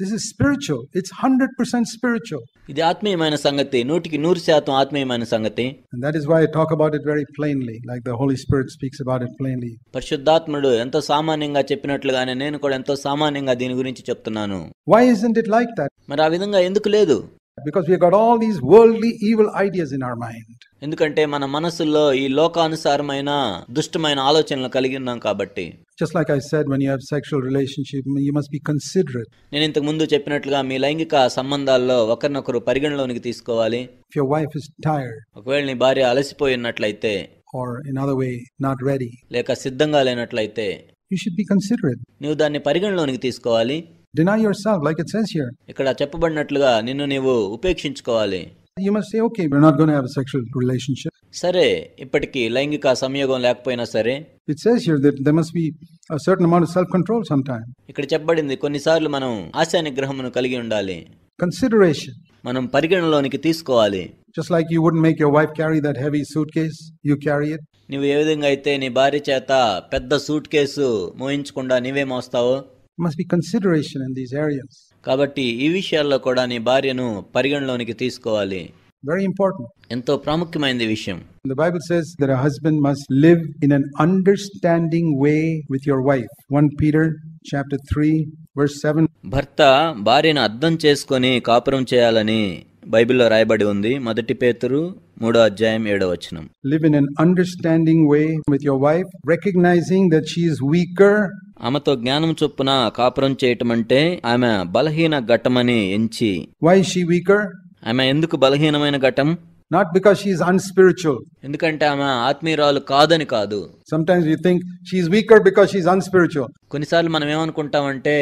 This is spiritual it's hundred percent spiritual ఇది ఆత్మీయమైన సంగతి. నూటికి నూరు శాతం ఆత్మీయమైన సంగతి. That is why talk about it very plainly like the holy spirit speaks about it plainly పరిశుద్ధాత్ముడు సామాన్యంగా చెప్పినట్లుగానే నేను కూడా ఎంతో సామాన్యంగా దీని గురించి చెప్తున్నాను. Why is it like that మరి ఆ విధంగా ఎందుకు లేదు? Because we have got all these worldly evil ideas in our mind. ఎందుకంటే మన మనసుల్లో ఈ లోకానుసారమైన దుష్టమైన ఆలోచనలు కలిగి ఉన్నాం కాబట్టి Just like I said, when you have sexual relationship, you must be considerate. నేను ఇంతకు ముందు చెప్పినట్లుగా మీ లైంగిక సంబంధాల్లో ఒకరినొకరు పరిగణలోనికి తీసుకోవాలి If your wife is tired, ఒకవేళ నీ భార్య అలసిపోయి ఉన్నట్లయితే or another way, not ready, లేక సిద్ధంగా లేనట్లయితే you should be considerate. నీవు దాన్ని పరిగణలోనికి తీసుకోవాలి Deny yourself, like it says here. ఇక్కడ చెప్పబడినట్లుగా నిన్ను నీవు ఉపేక్షించుకోవాలి You must say, okay, we're not going to have a sexual relationship. సరే ఇప్పటికీ లైంగిక సంయోగం లేకపోయినా సరే It says here that there must be a certain amount of self control sometime. ఇక్కడ చెప్పబడింది కొన్నిసార్లు మనం ఆశా నిగ్రహమును కలిగి ఉండాలి Consideration. మనం పరిగణలోనికి తీసుకోవాలి Just like you wouldn't make your wife carry that heavy suitcase, you carry it. నువ్వు ఏ విధంగా అయితే నీ భార్య చేత పెద్ద సూట్ కేసు మోయించకుండా నీవే మోస్తావో must be consideration in these areas. కాబట్టి ఈ విషయాల్లో కూడా నీ భార్యను పరిగణలోనికి తీసుకోవాలి Very important. ఎంతో ప్రాముఖ్యమైనది విషయం The Bible says that a husband must live in an understanding way with your wife. 1 Peter chapter 3 verse 7. భర్త భార్యను అర్థం చేసుకొని కాపురం చేయాలని బైబిల్లో రాయబడి ఉంది. మొదటి పేతురు మూడో అధ్యాయం ఏడో వచనం. Live in understanding way with your wife recognising that she's weaker ఆమెతో జ్ఞానం చొప్పున కాపురం చేయటం అంటే ఆమె బలహీన ఘటం అని ఎంచి వై షీ వీకర్ ఆమె ఎందుకు బలహీనమైన ఘటం? నాట్ బికాస్ షీఈస్ అన్స్పిరిచువల్ ఎందుకంటే ఆమె ఆత్మీయురాలు కాదని కాదు. Sometimes we think she's weaker because she's unspiritual. కొన్నిసార్లు మనం ఏమనుకుంటామంటే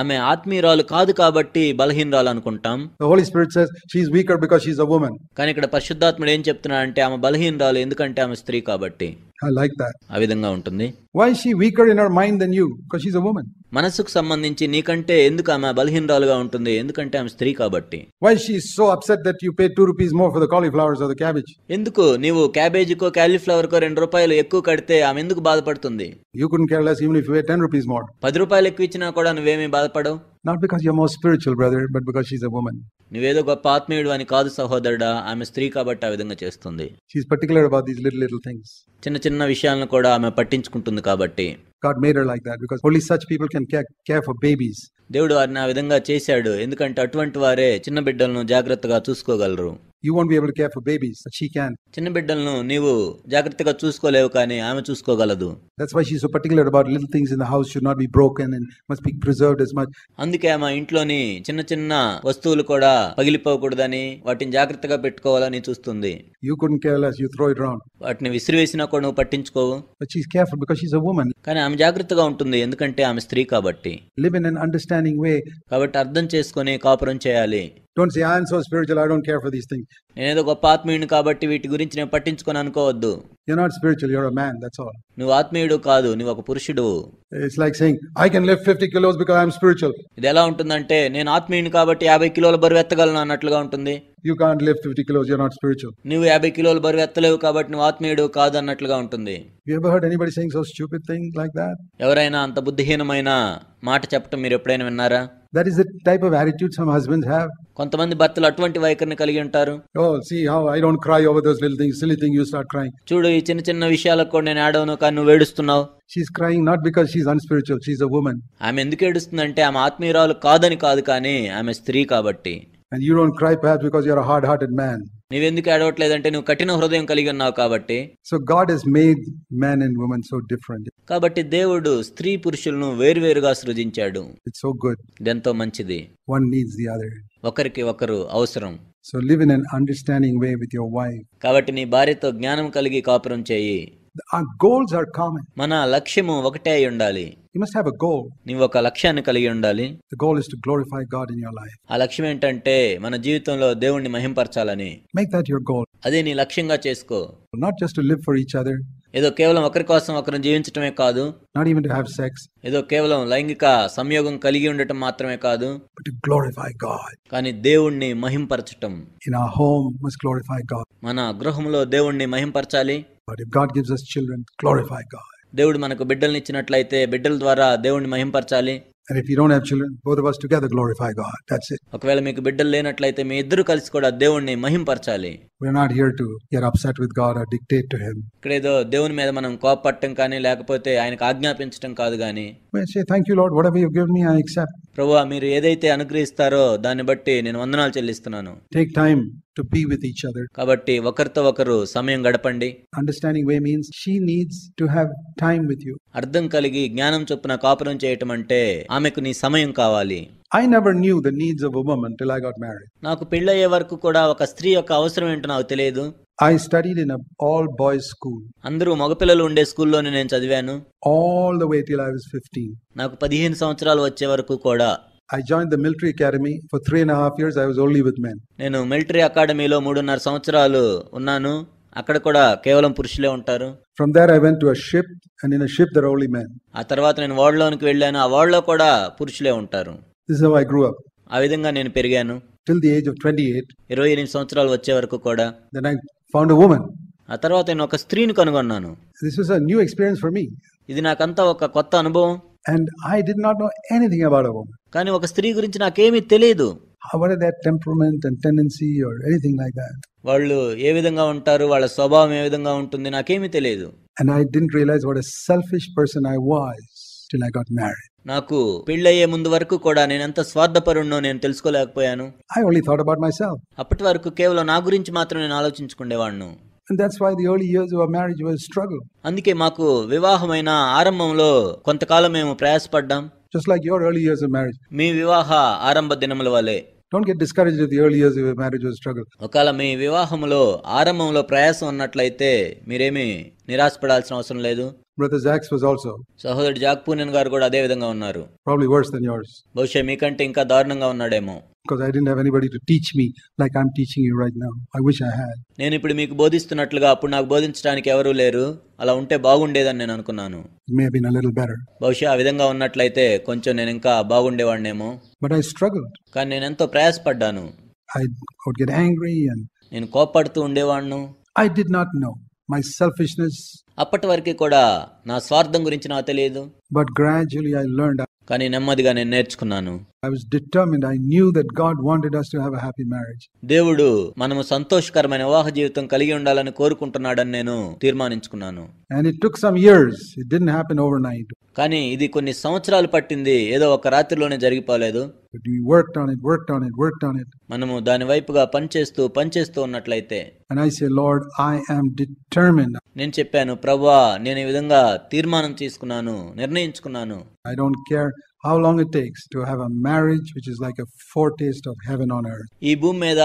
ఆమె ఆత్మీయురాలు కాదు కాబట్టి బలహీనరాలు అనుకుంటాం The Holy Spirit says she's weaker because she's a woman. కానీ ఇక్కడ పరిశుద్ధాత్ముడు ఏం చెప్తున్నాడంటే ఆమె బలహీనరాలు ఎందుకంటే ఆమె స్త్రీ కాబట్టి I like that. ఆ విధంగా ఉంటుంది Why is she weaker in her mind than you? Because she's a woman. మనసుకు సంబంధించి నీకంటే ఎందుకు ఆమె బలహీనరాలుగా ఉంటుంది ఎందుకంటే ఆమె స్త్రీ కాబట్టి Why is she so upset that you paid two rupees more for the cauliflowers or the cabbage? ఎందుకు నీవు క్యాబేజీకో క్యాలీఫ్లవర్కో రెండు రూపాయలు ఎక్కువ కడితే ఆమె ఎందుకు బాధపడుతుంది? You could care less even if you way 10 rupees more 10 రూపాయలు ఎక్కువ ఇచ్చినా కూడా నువ్వు ఏమీ బాధపడవు? Not because you are more spiritual brother but because she is a woman నువ్వేదో గొప్ప ఆత్మీయుడు అని కాదు సహోదరుడా ఆమె స్త్రీ కాబట్టి ఆ విధంగా చేస్తుంది. She is particular about these little little things చిన్న చిన్న విషయాలను కూడా ఆమె పట్టించుకుంటుంది కాబట్టి. God made her like that because only such people can care for babies దేవుడు వారిని ఆ విధంగా చేశాడు. ఎందుకంటే అటువంటి వారే చిన్న బిడ్డలను జాగ్రత్తగా చూసుకోగలరు. You won be able care for babies that she can చిన్న బిడ్డలను నీవు జాగ్రత్తగా చూసుకోలేవు కానీ ఆమె చూసుకోగలదు. That's why she so particular about little things in the house should not be broken and must be preserved as much అందుకే ఆమె ఇంట్లోని చిన్న చిన్న వస్తువులు కూడా పగిలిపోకూడదని వాటిని జాగ్రత్తగా పెట్టుకోవాలని చూస్తుంది. You couldn't care less you throw it around వాటిని విసిరివేసినా కూడా నువ్వు పట్టించుకోవు. But she is careful because she is a woman కానీ ఆమె జాగ్రత్తగా ఉంటుంది ఎందుకంటే ఆమె స్త్రీ కాబట్టి. లివ్ ఇన్ అండర్స్టాండింగ్ వే కాబట్టి అర్థం చేసుకొని కాపురం చేయాలి. Don't see I'm so spiritual I don't care for these things నేను గొప్ప ఆత్మీయుడు కాబట్టి వీటి గురించి నేను పట్టించుకొని అనుకోవద్దు. You not spiritual you are man that's all నువ్వు ఆత్మీయుడు కాదు నువ్వు ఒక పురుషుడు. It's like saying I can lift 50 kilos because I am spiritual ఇది ఎలా ఉంటుందంటే నేను ఆత్మీయుని కాబట్టి 50 కిలోల బరువు ఎత్తగలను అన్నట్లుగా ఉంటుంది. You can't lift 50 kilos, you're not spiritual. నువ్వు యాభై కిలోల బరువు ఎత్తలేవు కాబట్టి నువ్వు ఆత్మీయుడు కాదు అన్నట్లుగా ఉంటుంది You ever heard anybody saying so stupid things like that? ఎవరైనా అంత బుద్ధిహీనమైన మాట చెప్పటం మీరు ఎప్పుడైనా విన్నారా That is the type of attitude some husbands have. కొంతమంది భర్తలు అటువంటి వైఖరిని కలిగి ఉంటారు Oh, see how I don't cry over those little things, silly thing, you start crying. చూడు ఈ చిన్న చిన్న విషయాలకు కూడా నేను ఆడవను కానీ నువ్వు ఏడుస్తున్నావు She's crying not because she's unspiritual, she's a woman. ఆమె ఎందుకు ఏడుస్తుందంటే ఆమె ఆత్మీయురాలు కాదని కాదు కానీ ఆమె స్త్రీ కాబట్టి And you don't cry perhaps because you're a hard hearted man. నువ్వెందుకు ఏడవట్లేదంటే నువ్వు కఠిన హృదయం కలిగి ఉన్నావు కాబట్టి So God has made man and woman so different. కాబట్టి దేవుడు స్త్రీ పురుషులను వేరువేరుగా సృజించాడు It's so good. ఇదెంతో మంచిది One needs the other. ఒకరికి ఒకరు అవసరం So live in an understanding way with your wife. కాబట్టి నీ భార్యతో జ్ఞానం కలిగి కాపురం చేయి Our goals are common. మన లక్ష్యము ఒకటే అయి ఉండాలి You must have a goal. నీవు ఒక లక్ష్యాన్ని కలిగి ఉండాలి The goal is to glorify God in your life. ఆ లక్ష్యం ఏంటంటే మన జీవితంలో దేవుణ్ణి మహింపరచాలని Make that your goal. అదే నీ లక్ష్యంగా చేసుకో Not just to live for each other, ఏదో కేవలం ఒకరి కోసం ఒకరిని జీవించటమే కాదు not even to have sex, ఏదో కేవలం లైంగిక సంయోగం కలిగి ఉండటం మాత్రమే కాదు but to glorify God. కానీ దేవుణ్ణి మహింపరచటం In our home, must glorify God. మన గృహంలో దేవుణ్ణి మహింపరచాలి But if God gives us children, glorify God. దేవుడు మనకు బిడ్డల్ని ఇచ్చినట్లయితే బిడ్డల ద్వారా దేవుణ్ణి మహింపరచాలి And if you don't have children, both of us together glorify God. That's it. ఒకవేళ మీకు బిడ్డలు లేనట్లయితే మీ ఇద్దరు కలిసి కూడా దేవుణ్ణి మహింపరచాలి We're not here to get upset with God or dictate to Him. ఇక్కడ ఏదో దేవుని మీద మనం కోపపట్టం కానీ లేకపోతే ఆయనకు ఆజ్ఞాపించడం కాదు కానీ We say, Thank you, Lord. Whatever you've given me, I accept. ప్రభువా మీరు ఏదైతే అనుగ్రహిస్తారో దాన్ని బట్టి నేను వందనాలు చెల్లిస్తున్నాను Take time to be with each other. కాబట్టి ఒకరితో ఒకరు సమయం గడపండి Understanding way means she needs to have time with you. అర్థం కలిగి జ్ఞానం చొప్పున కాపురం చేయటం అంటే ఆమెకు నీ సమయం కావాలి I never knew the needs of a woman till I got married. నాకు పెళ్ళయ్యే వరకు కూడా ఒక స్త్రీ యొక్క అవసరం ఏంటో నాకు తెలియదు I studied in a all boys school అందరూ మగపిల్లలు ఉండే స్కూల్లోనే నేను చదివాను all the way till I was 15. నాకు పదిహేను సంవత్సరాలు వచ్చే వరకు కూడా Joined the military academy. For three and a half years, I was only with men. నేను మిలిటరీ అకాడమీలో మూడున్నర సంవత్సరాలు ఉన్నాను అక్కడ కూడా కేవలం పురుషులే ఉంటారు went to a ship, and in a ship, there are only men. ఆ తర్వాత నేను వార్డులోనికి వెళ్ళాను ఆ వార్డులో కూడా పురుషులే ఉంటారు is how I grew up. ఆ విధంగా నేను పెరిగాను Till the age of 28, ఇరవై ఎనిమిది సంవత్సరాలు వచ్చే వరకు కూడా then I found a woman. ఆ తర్వాత నేను ఒక స్త్రీని కనుగొన్నాను This was a new experience for me. ఇది నాకంతా ఒక కొత్త అనుభవం and I did not know anything about our కానీ ఒక స్త్రీ గురించి నాకేమీ తెలియదు our that temperament and tendency are like వాళ్ళు ఏ విధంగా ఉంటారు వాళ్ళ స్వభావం ఏ విధంగా ఉంటుంది నాకేమీ తెలియదు and I did realise what selfish person I was till I got married నాకు పెళ్ళయ్యే ముందు వరకు కూడా నేను ఎంత స్వార్థపరుణ్ణో నేను తెలుసుకోలేకపోయాను. I only thought about myself అప్పటి వరకు కేవలం నా గురించి మాత్రం నేను ఆలోచించుకునేవాడిను And that's why the early years of our marriage was struggle. అందుకే మాకు వివాహమైన ఆరంభంలో కొంతకాలం మేము ప్రయాసపడ్డాం Just like your early years of marriage. మీ వివాహ ఆరంభ దినముల వలె Don't get discouraged if the early years of your marriage was struggle. ఒకవేళ మీ వివాహములో ఆరంభంలో ప్రయాసం ఉన్నట్లయితే మీరేమీ నిరాశపడాల్సిన అవసరం లేదు Brother Zax was also సహోదరుడు జాక్పూనన్ గారు కూడా అదే విధంగా ఉన్నారు probably worse than yours బహుశా మీకంటే ఇంకా దారుణంగా ఉన్నాడేమో because I didn't have anybody to teach me like I'm teaching you right now. I wish I had. నేను ఇప్పుడు మీకు బోధిస్తున్నట్లుగా అప్పుడు నాకు బోధించడానికి ఎవరూ లేరు అలా ఉంటే బాగుండేదని నేను అనుకున్నాను have been a little better. బహుశా ఆ విధంగా ఉన్నట్లయితే కొంచెం నేను ఇంకా బాగుండేవాడినేమో But I struggled. కానీ నేను ఎంతో ప్రయాసపడ్డాను I would get angry and నేను కోప్పడుతూ ఉండేవాడిను I did not know my selfishness. అప్పటి వరకు కూడా నా స్వార్థం గురించి నాకు తెలియదు But gradually I learned. కానీ నెమ్మదిగా నేను నేర్చుకున్నాను I was determined. I knew that God wanted us to have a happy marriage. దేవుడు మనము సంతోషకరమైన వివాహ జీవితం కలిగి ఉండాలని కోరుకుంటున్నాడని నేను తీర్మానించుకున్నాను And it took some years. It didn't happen overnight. కానీ ఇది కొన్ని సంవత్సరాలు పట్టింది ఏదో ఒక రాత్రిలోనే జరిగిపోలేదు But we worked on it, worked on it, worked on it. మనము దాని వైపుగా పనిచేస్తూ పనిచేస్తూ ఉన్నట్లయితే And I say, Lord, I am determined. నేను చెప్పాను ప్రభా నేను ఈ విధంగా తీర్మానం తీసుకున్నాను నిర్ణయించుకున్నాను I don't care how long it takes to have a marriage which is like a foretaste of heaven on earth. ఈ భూమి మీద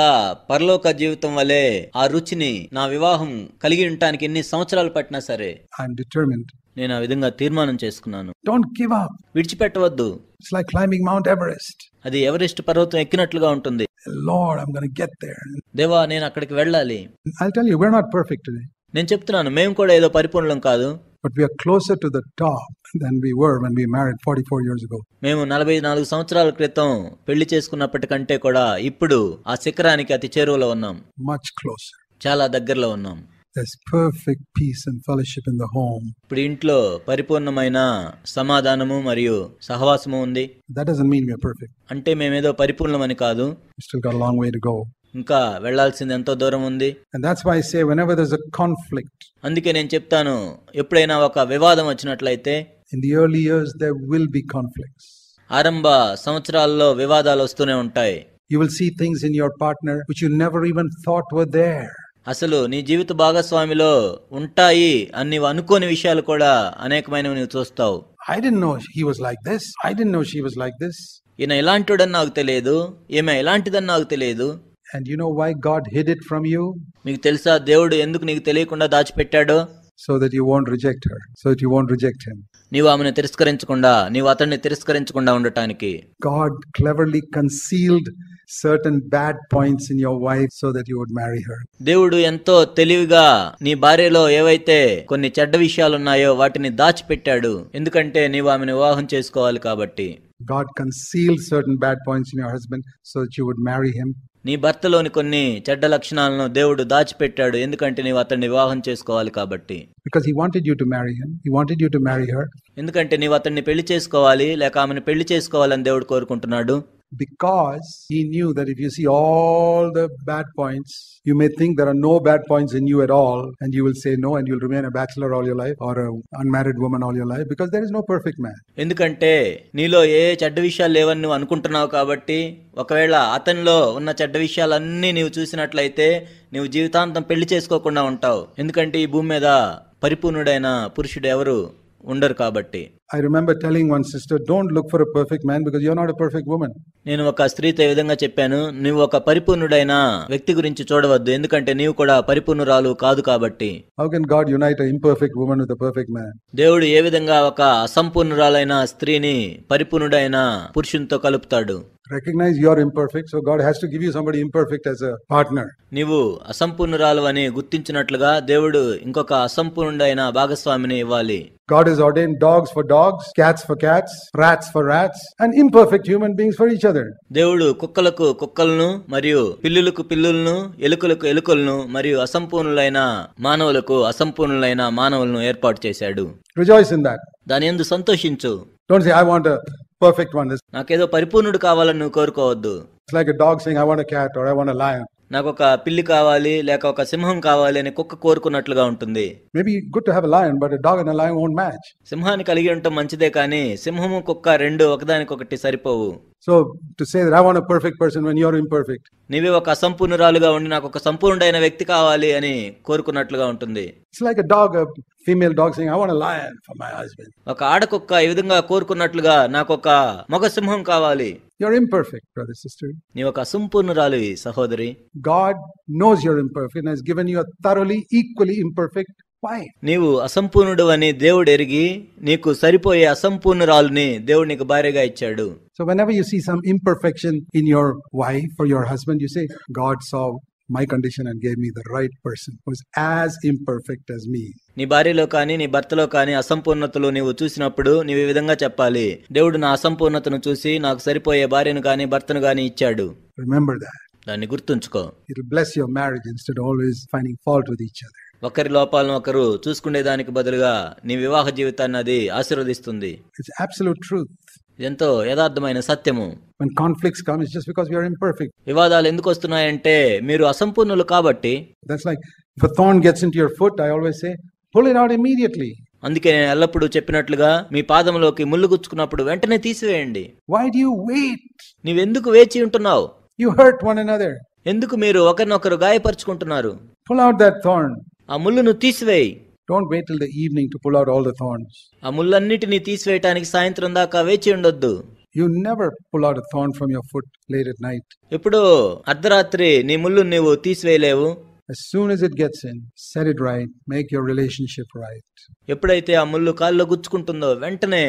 పరలోక జీవితం వలె ఆ రుచిని నా వివాహం కలిగి ఉండటానికి ఎన్ని సంవత్సరాలు పట్టినా సరే I'm determined. నేను ఆ విధంగా తీర్మానం చేసుకున్నాను. Don't give up విడిచిపెట్టవద్దు. It's like climbing Mount Everest అది ఎవరెస్ట్ పర్వతం ఎక్కినట్లుగా ఉంటుంది. Lord I am gonna get there దేవా నేను అక్కడికి వెళ్ళాలి. I will tell you we are not perfect today నేను చెప్తున్నాను మేము కూడా ఏదో పరిపూర్ణం కాదు. But we are closer to the top then we were when we married 44 years ago మేము 44 సంవత్సరాల క్రితం పెళ్ళి చేసుకున్నప్పటికంటే కూడా ఇప్పుడు ఆ శిఖరానికి అతి చేరువలో ఉన్నాం. మచ్ క్లోజర్ చాలా దగ్గరలో ఉన్నాం. There's perfect peace and fellowship in the home. ఇప్పుడు ఇంట్లో పరిపూర్ణమైన సమాధానము మరియు సహవాసము ఉంది That doesn't mean we're perfect. అంటే మేమేదో పరిపూర్ణమని కాదు We still got a long way to go. ఇంకా వెళ్ళాల్సింది ఎంతో దూరం ఉంది And that's why I say, whenever there's a conflict, అందుకే నేను చెప్తాను ఎప్పుడైనా ఒక వివాదం వచ్చినట్లయితే in the early years, there will be conflicts. ఆరంభ సంవత్సరాల్లో వివాదాలు వస్తూనే ఉంటాయి You will see things in your partner which you never even thought were there. అసలు నీ జీవిత భాగస్వామిలో ఉంటాయి అని నీవు అనుకోని విషయాలు కూడా అనేకమైనవి నువ్వు చూస్తావు I didn't know he was like this. I didn't know she was like this. ఈయన ఇలాంటిడని నాకు తెలియదు ఈమె ఇలాంటిదని నాకు తెలియదు And you know why God hid it from you? మీకు తెలుసా దేవుడు ఎందుకు నీకు తెలియకుండా దాచిపెట్టాడో So that you won't reject her, so that you won't reject him. నీవు ఆమెను తిరస్కరించకుండా నీవు అతన్ని తిరస్కరించకుండా ఉండటానికి God cleverly concealed certain bad points in your wife so that you would marry her దేవుడు ఎంతో తెలివిగా నీ భార్యలో ఏవైతే కొన్ని చెడ్డ విషయాలు ఉన్నాయో వాటిని దాచిపెట్టాడు. ఎందుకంటే నీవు ఆమెను వివాహం చేసుకోవాలి కాబట్టి. God conceal certain bad points in your husband so that you marry him నీ భర్తలోని కొన్ని చెడ్డ లక్షణాలను దేవుడు దాచిపెట్టాడు. ఎందుకంటే నీవు అతన్ని వివాహం చేసుకోవాలి కాబట్టి. Because he wanted you to marry him he wanted you to marry her ఎందుకంటే నీవు అతన్ని పెళ్ళి చేసుకోవాలి లేక ఆమెను పెళ్ళి చేసుకోవాలని దేవుడు కోరుకుంటున్నాడు. Because he knew that if you see all the bad points, you may think there are no bad points in you at all, and you will say no, and you'll remain a bachelor all your life or an unmarried woman all your life because there is no perfect man. ఎందుకంటే నీలో ఏ చెడ్డ విషయాలు లేవని నువ్వు అనుకుంటున్నావు కాబట్టి ఒకవేళ అతనిలో ఉన్న చెడ్డ విషయాలన్నీ నీవు చూసినట్లయితే నీవు జీవితాంతం పెళ్ళి చేసుకోకుండా ఉంటావు ఎందుకంటే ఈ భూమి మీద పరిపూర్ణుడైన పురుషుడు ఎవరు ఉండరు కాబట్టి. I remember telling one sister don't look for a perfect man because you not perfect women నేను ఒక స్త్రీతో ఈ విధంగా చెప్పాను నువ్వు ఒక పరిపూర్ణుడైన వ్యక్తి గురించి చూడవద్దు ఎందుకంటే నీవు కూడా పరిపూర్ణురాలు కాదు కాబట్టి. How can God unite imperfect women with perfect man దేవుడు ఏ విధంగా ఒక అసంపూర్ణురాలైన స్త్రీని పరిపూర్ణుడైన పురుషునితో కలుపుతాడు? Recognize your imperfect so God has to give you somebody imperfect as a partner నీవు అసంపూర్ణురాలు అని గుర్తించినట్లుగా దేవుడు ఇంకొక అసంపూర్ణుడైన భాగస్వామిని ఇవ్వాలి God has ordained dogs for dogs, cats for cats, rats for rats, and imperfect human beings for each other. దేవుడు కుక్కలకు కుక్కలను మరియు పిల్లులకు పిల్లులను ఎలుకలకు ఎలుకలను మరియు అసంపూర్ణులైన మానవులకు అసంపూర్ణులైన మానవులను ఏర్పాటు చేశాడు. Rejoice in that. దాని యందు సంతోషించు. Don't say I want a perfect one ఏదో పరిపూర్ణుడు కావాలని నువ్వు కోరుకోవద్దు. Like a dog saying I want a cat or I want a lion నాకు ఒక పిల్లి కావాలి లేక ఒక సింహం కావాలి అని కుక్క కోరుకున్నట్లుగా ఉంటుంది. Maybe good to have a lion but a dog and a lion won't match సింహాన్ని కలిగి ఉండటం మంచిదే కానీ సింహము కుక్క రెండు ఒకదానికొకటి సరిపోవు. So to say I want perfect person when you are imperfect నీవి ఒక అసంపూర్ణరాలుగా ఉండి నాకు ఒక సంపూర్ణమైన వ్యక్తి కావాలి అని కోరుకున్నట్లుగా ఉంటుంది. It's like a dog female dog saying I want a lion for my husband ఒక ఆడకుక్క ఈ విధంగా కోరుకున్నట్లుగా నాకు ఒక మగ సింహం కావాలి. You are imperfect brother sister నీ ఒక అసంపూర్ణరాలివి సహోదరి. God knows you are imperfect has given you a thoroughly equally imperfect నీవు అసంపూర్ణుడు అని దేవుడు ఎరిగి నీకు సరిపోయే అసంపూర్ణురాలుని దేవుడు నీకు భార్యగా ఇచ్చాడు So whenever you see some imperfection in your wife or your husband, you say, God saw my condition and gave me the right person who is as imperfect as me. నీ భార్యలో కానీ నీ భర్తలో కానీ అసంపూర్ణతలు నీవు చూసినప్పుడు నీవు ఈ విధంగా చెప్పాలి దేవుడు నా అసంపూర్ణతను చూసి నాకు సరిపోయే భార్యను కానీ భర్తను కానీ ఇచ్చాడు Remember that. దాన్ని గుర్తుంచుకో bless your marriage instead of always finding fault with each other. ఒకరి లోపాలను ఒకరు చూసుకునే దానికి బదులుగా నీ వివాహ జీవితాన్ని అది ఆశీర్వదిస్తుంది. ఎంతో యథార్థమైన సత్యము. Conflicts come just because you are imperfect వివాదాలు ఎందుకు వస్తున్నాయంటే మీరు అసంపూర్ణులు కాబట్టి. That's like if gets into your foot always say pull it అందుకే నేను ఎల్లప్పుడు చెప్పినట్లుగా మీ పాదంలోకి ముళ్ళు గుచ్చుకున్నప్పుడు వెంటనే తీసివేయండి. వై డు యు వెయిట్ నువ్వు ఎందుకు వేచి ఉంటున్నావు? యు హర్ట్ వన్ ఎందుకు మీరు ఒకరినొకరు గాయపరుచుకుంటున్నారు? పుల్ అవుట్ దట్ థార్న్ ఆ ముళ్ళును తీసివేయి Don't wait till the evening to pull out all the thorns. ఆ ముళ్ళన్నిటినీ తీసివేయటానికి సాయంత్రం దాకా వేచి ఉండొద్దు You never pull out a thorn from your foot late at night. ఎప్పుడో అర్ధరాత్రి నీ ముళ్ళు నీవు తీసివేయలేవు As soon as it gets in, set it right, make your relationship right. ఎప్పుడైతే ఆ ముళ్ళు కాల్లో గుచ్చుకుంటుందో వెంటనే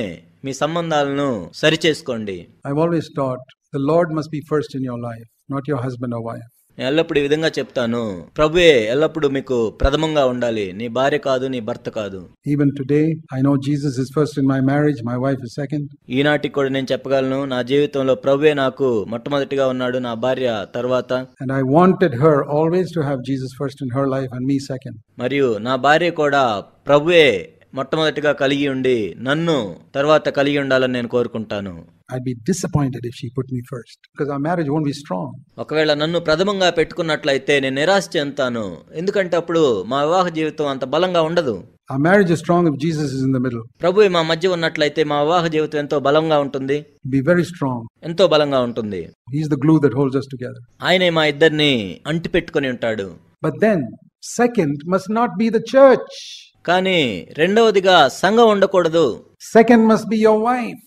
మీ సంబంధాలను సరిచేసుకోండి I've always taught the Lord must be first in your life, not your husband or wife. నేను ఎల్లప్పుడు ఈ విధంగా చెప్తాను. ప్రభువే ఎల్లప్పుడు మీకు ప్రథమంగా ఉండాలి. నీ భార్య కాదు నీ భర్త కాదు. Even today I know Jesus is first in my marriage my wife is second ఈ నాటి కూడా నేను చెప్పగలను నా జీవితంలో ప్రభువే నాకు మొట్టమొదటిగా ఉన్నాడు నా భార్య తర్వాత. And I wanted her always to have Jesus first in her life and me second మరియు నా భార్య కూడా ప్రభువే మొట్టమొదటిగా కలిగి ఉండి నన్ను తర్వాత కలిగి ఉండాలని నేను కోరుకుంటాను I'd be disappointed if she put me first because our marriage won't be strong. ఒకవేళ నన్ను ప్రథమంగా పెట్టుకున్నట్లయితే నేను నిరాశ చెందుతాను ఎందుకంటే అప్పుడు మా వివాహ జీవితం అంత బలంగా ఉండదు Our marriage is strong if Jesus is in the middle. ప్రభు మా మధ్య ఉన్నట్లయితే మా వివాహ జీవితం ఎంతో బలంగా ఉంటుంది Be very strong. ఎంతో బలంగా ఉంటుంది He's the glue that holds us together. ఆయనే మా ఇద్దరిని అంటి పెట్టుకొని ఉంటాడు But then, second must not be the church. కానీ రెండవదిగా సంఘం ఉండకూడదు Second must be your wife,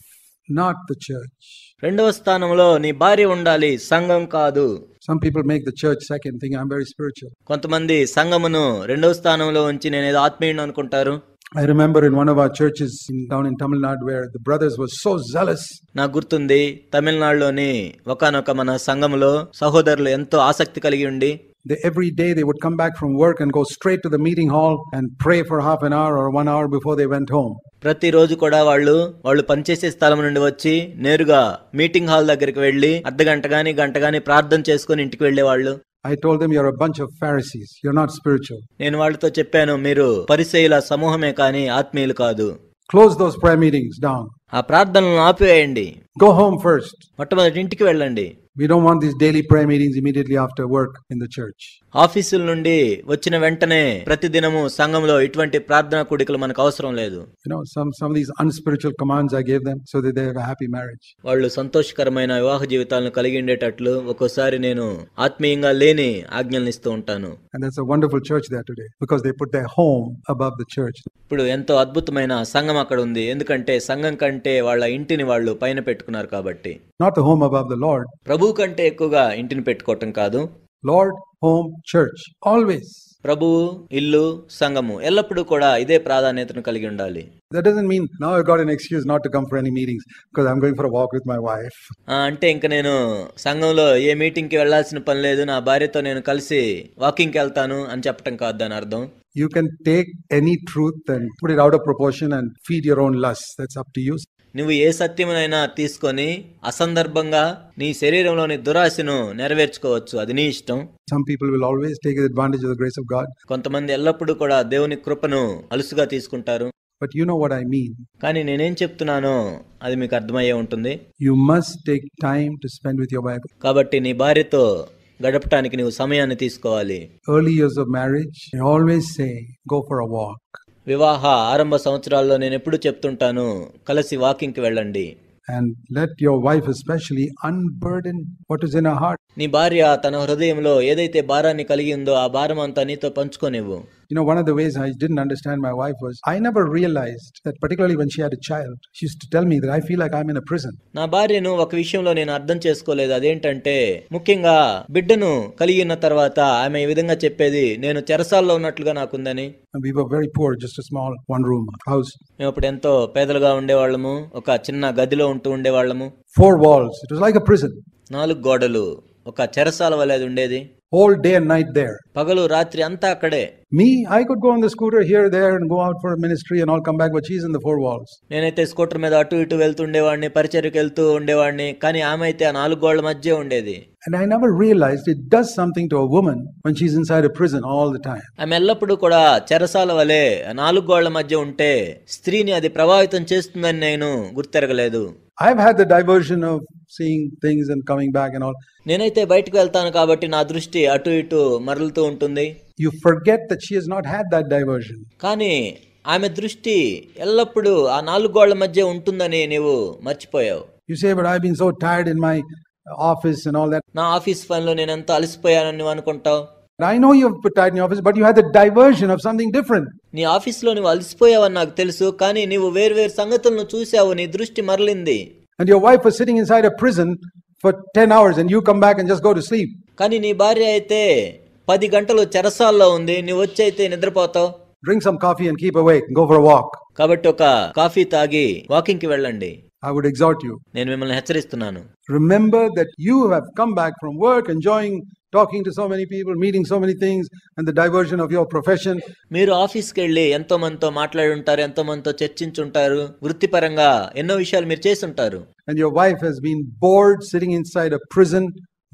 not the church. రెండవ స్థానంలో నీ భార్య ఉండాలి సంఘం కాదు Some people make the church second, thinking I'm very spiritual. కొంతమంది సంఘమును రెండవ స్థానంలో ఉంచి నేను ఏదో ఆత్మీయుడు అనుకుంటారు I remember in one of our churches in, down in Tamil Nadu where the brothers were so zealous. నాకు గుర్తుంది తమిళనాడులోని ఒకానొక మన సంఘములో సహోదరులు ఎంతో ఆసక్తి కలిగి ఉండి They, every day they would come back from work and go straight to the meeting hall and pray for half an hour or one hour before they went home. ప్రతిరోజు కూడా వాళ్ళు వాళ్ళు పనిచేసే స్థలం నుండి వచ్చి నేరుగా మీటింగ్ హాల్ దగ్గరికి వెళ్ళి అర్ధ గంట గాని గంట గాని ప్రార్థన చేసుకుని ఇంటికి వెళ్ళేవాళ్ళు. I told them your bunch of Pharisees you not spiritual నేను వాళ్ళతో చెప్పాను మీరు పరిసయ్యుల సమూహమే కానీ ఆత్మీయులు కాదు. Close those prayer meetings down ఆ ప్రార్థనలను ఆపివేయండి. గో హోమ్ ఫస్ట్ మొట్టమొదటి ఇంటికి వెళ్ళండి. ఆఫీసుల నుండి వచ్చిన వెంటనే ప్రతి దినము సంఘంలో ఇటువంటి ప్రార్థన కూడికలు మనకు అవసరం లేదు. వాళ్ళు సంతోషకరమైన వివాహ జీవితాలను కలిగి ఉండేటట్లు ఒక్కోసారి నేను ఆత్మీయంగా లేని ఆజ్ఞలు ఇస్తూ ఉంటాను. ఇప్పుడు ఎంతో అద్భుతమైన సంఘం అక్కడ ఉంది. ఎందుకంటే సంఘం కంటే వాళ్ళ ఇంటిని వాళ్ళు పైన పెట్టుకున్నారు కాబట్టి. Not home above the Lord ప్రభు ప్రభు కంటే ఎక్కువగా ఇంటిని పెట్టుకోవటం కాదు. లార్డ్ హోమ్ చర్చ్ ఆల్వేస్ ప్రభు ఇల్లు సంఘము ఎల్లప్పుడూ కూడా ఇదే ప్రాధాన్యతను కలిగి ఉండాలి. That doesn't mean now I got an excuse not to come for for walk with my wife అంటే ఇంకా నేను సంఘంలో ఏ మీటింగ్కి వెళ్ళాల్సిన పని లేదు. నా భార్యతో నేను కలిసి వాకింగ్కి వెళ్తాను అని చెప్పడం కాదు దాని అర్థం. You can take any truth and put it out of proportion and feed your own lust that's up to you నువ్వు ఏ సత్యమునైనా తీసుకొని అసందర్భంగా నీ శరీరంలోని దురాశను నెరవేర్చుకోవచ్చు అది నీ ఇష్టం Some people will always take advantage of the grace of God. కొంతమంది ఎల్లప్పుడూ కూడా దేవుని కృపను అలుసుగా తీసుకుంటారు But you know what I mean. కానీ నేనేం చెప్తున్నానో అది మీకు అర్థమయ్యే ఉంటుంది You must take time to spend with your Bible. కాబట్టి నీ భార్యతో గడపటానికి నీవు సమయాన్ని తీసుకోవాలి Early years of marriage, I always say, go for a walk. వివాహ ఆరంభ సంవత్సరాల్లో నేను ఎప్పుడు చెప్తుంటాను కలిసి వాకింగ్కి వెళ్ళండి And let your wife especially unburden what is in her heart. నీ భార్య తన హృదయంలో ఏదైతే భారాన్ని కలిగి ఉందో ఆ భారం అంతా నీతో పంచుకోనివ్వు You know, one of the ways I didn't understand my wife was I never realized that, particularly when she had a child, she used to tell me that I feel like I'm in a prison. నా భార్యను ఒక విషయంలో నేను అర్థం చేసుకోలేదు అదేంటంటే ముఖ్యంగా బిడ్డను కలిగి ఉన్న తర్వాత ఆమె ఈ విధంగా చెప్పేది నేను చెరసాల్లో ఉన్నట్లుగా నాకుందని we were very poor, just a small one room house. మేము అప్పుడు ఎంతో పేదలుగా ఉండేవాళ్ళము ఒక చిన్న గదిలో ఉంటూ ఉండేవాళ్ళము Four walls. It was like a prison. నాలుగు గోడలు ఒక చెరసాల వలె అది ఉండేది Whole day and night there. పగలు రాత్రి అంతా అక్కడే Me, I could go on the scooter here, there, and go out for a ministry and all come back, but she's in the four walls. నేనైతే స్కూటర్ మీద అటు ఇటు వెళ్తూ ఉండేవాడిని పరిచర్యకు వెళ్తూ ఉండేవాడిని కానీ ఆమె అయితే ఆ నాలుగు గోడల మధ్య ఉండేది And I never realized it does something to a woman when she's inside a prison all the time. ఆమె ఎల్లప్పుడూ కూడా చెరసాల వలె ఆ నాలుగు గోడల మధ్య ఉంటే స్త్రీని అది ప్రభావితం చేస్తుందని నేను గుర్తెరగలేదు I've had the diversion of seeing things and coming back and all. నేనైతే బయటకు వెళ్తాను కాబట్టి నా దృష్టి అటు ఇటు మరలుతూ ఉంటుంది You forget that she has not had that diversion. కానీ ఆమె దృష్టి ఎల్లప్పుడూ ఆ నాలుగు గోడల మధ్య ఉంటుందని నీవు మర్చిపోయావు You say, but I've been so tired in my office and all that. నా ఆఫీస్ పనిలో నేను ఎంత అలసిపోయానని నువ్వు అనుకుంటావు I know you've put tired in your office, but you had the diversion of something different. నీ ఆఫీస్లో నువ్వు అలసిపోయావని నాకు తెలుసు కానీ నీవు వేర్వేరు సంగతులను చూసావు నీ దృష్టి మరలింది And your wife was sitting inside a prison for 10 hours and you come back and just go to sleep. కానీ నీ భార్య అయితే పది గంటలు చెరసాల్లో ఉంది నువ్వు వచ్చి అయితే నిద్రపోతావు coffee and keep awake and go for a walk. కాబట్టి ఒక కాఫీ తాగి వాకింగ్కి వెళ్ళండి I would exhort you. నేను మిమ్మల్ని హెచ్చరిస్తున్నాను Remember that you have come back from work, enjoying talking to so many people, meeting so many things, and the diversion of your profession. మీరు ఆఫీస్కి వెళ్ళి ఎంతో మందితో మాట్లాడి ఉంటారు ఎంతో మందితో చర్చించుంటారు వృత్తిపరంగా ఎన్నో విషయాలు మీరు చేసి ఉంటారు And your wife has been bored sitting inside a prison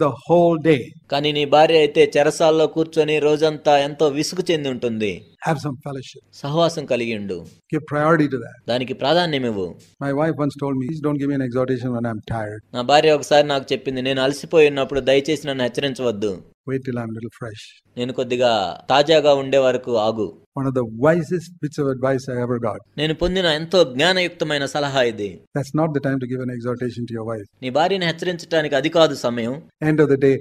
the whole day. కానీ నీ భార్య అయితే చెరసాల్లో కూర్చొని రోజంతా ఎంతో విసుగు చెంది ఉంటుంది Have some fellowship. సహవాసం కలిగి ఉండు Give priority to that. దానికి ప్రాధాన్యం ఇవ్వు My wife once told me, please don't give me an exhortation when I'm tired. నా భార్య ఒకసారి నాకు చెప్పింది నేను అలసిపోయి ఉన్నప్పుడు దయచేసి నన్ను హెచ్చరించవద్దు Wait till I'm a little fresh. నేను కొద్దిగా తాజాగా ఉండే వరకు ఆగు One of the wisest bits of advice I ever got. నేను పొందిన ఎంతో జ్ఞానయుక్తమైన సలహా ఇది That's not the time to give an exhortation to your wife. నీ భార్యని హెచ్చరించడానికి అది కాదు సమయం End of the day,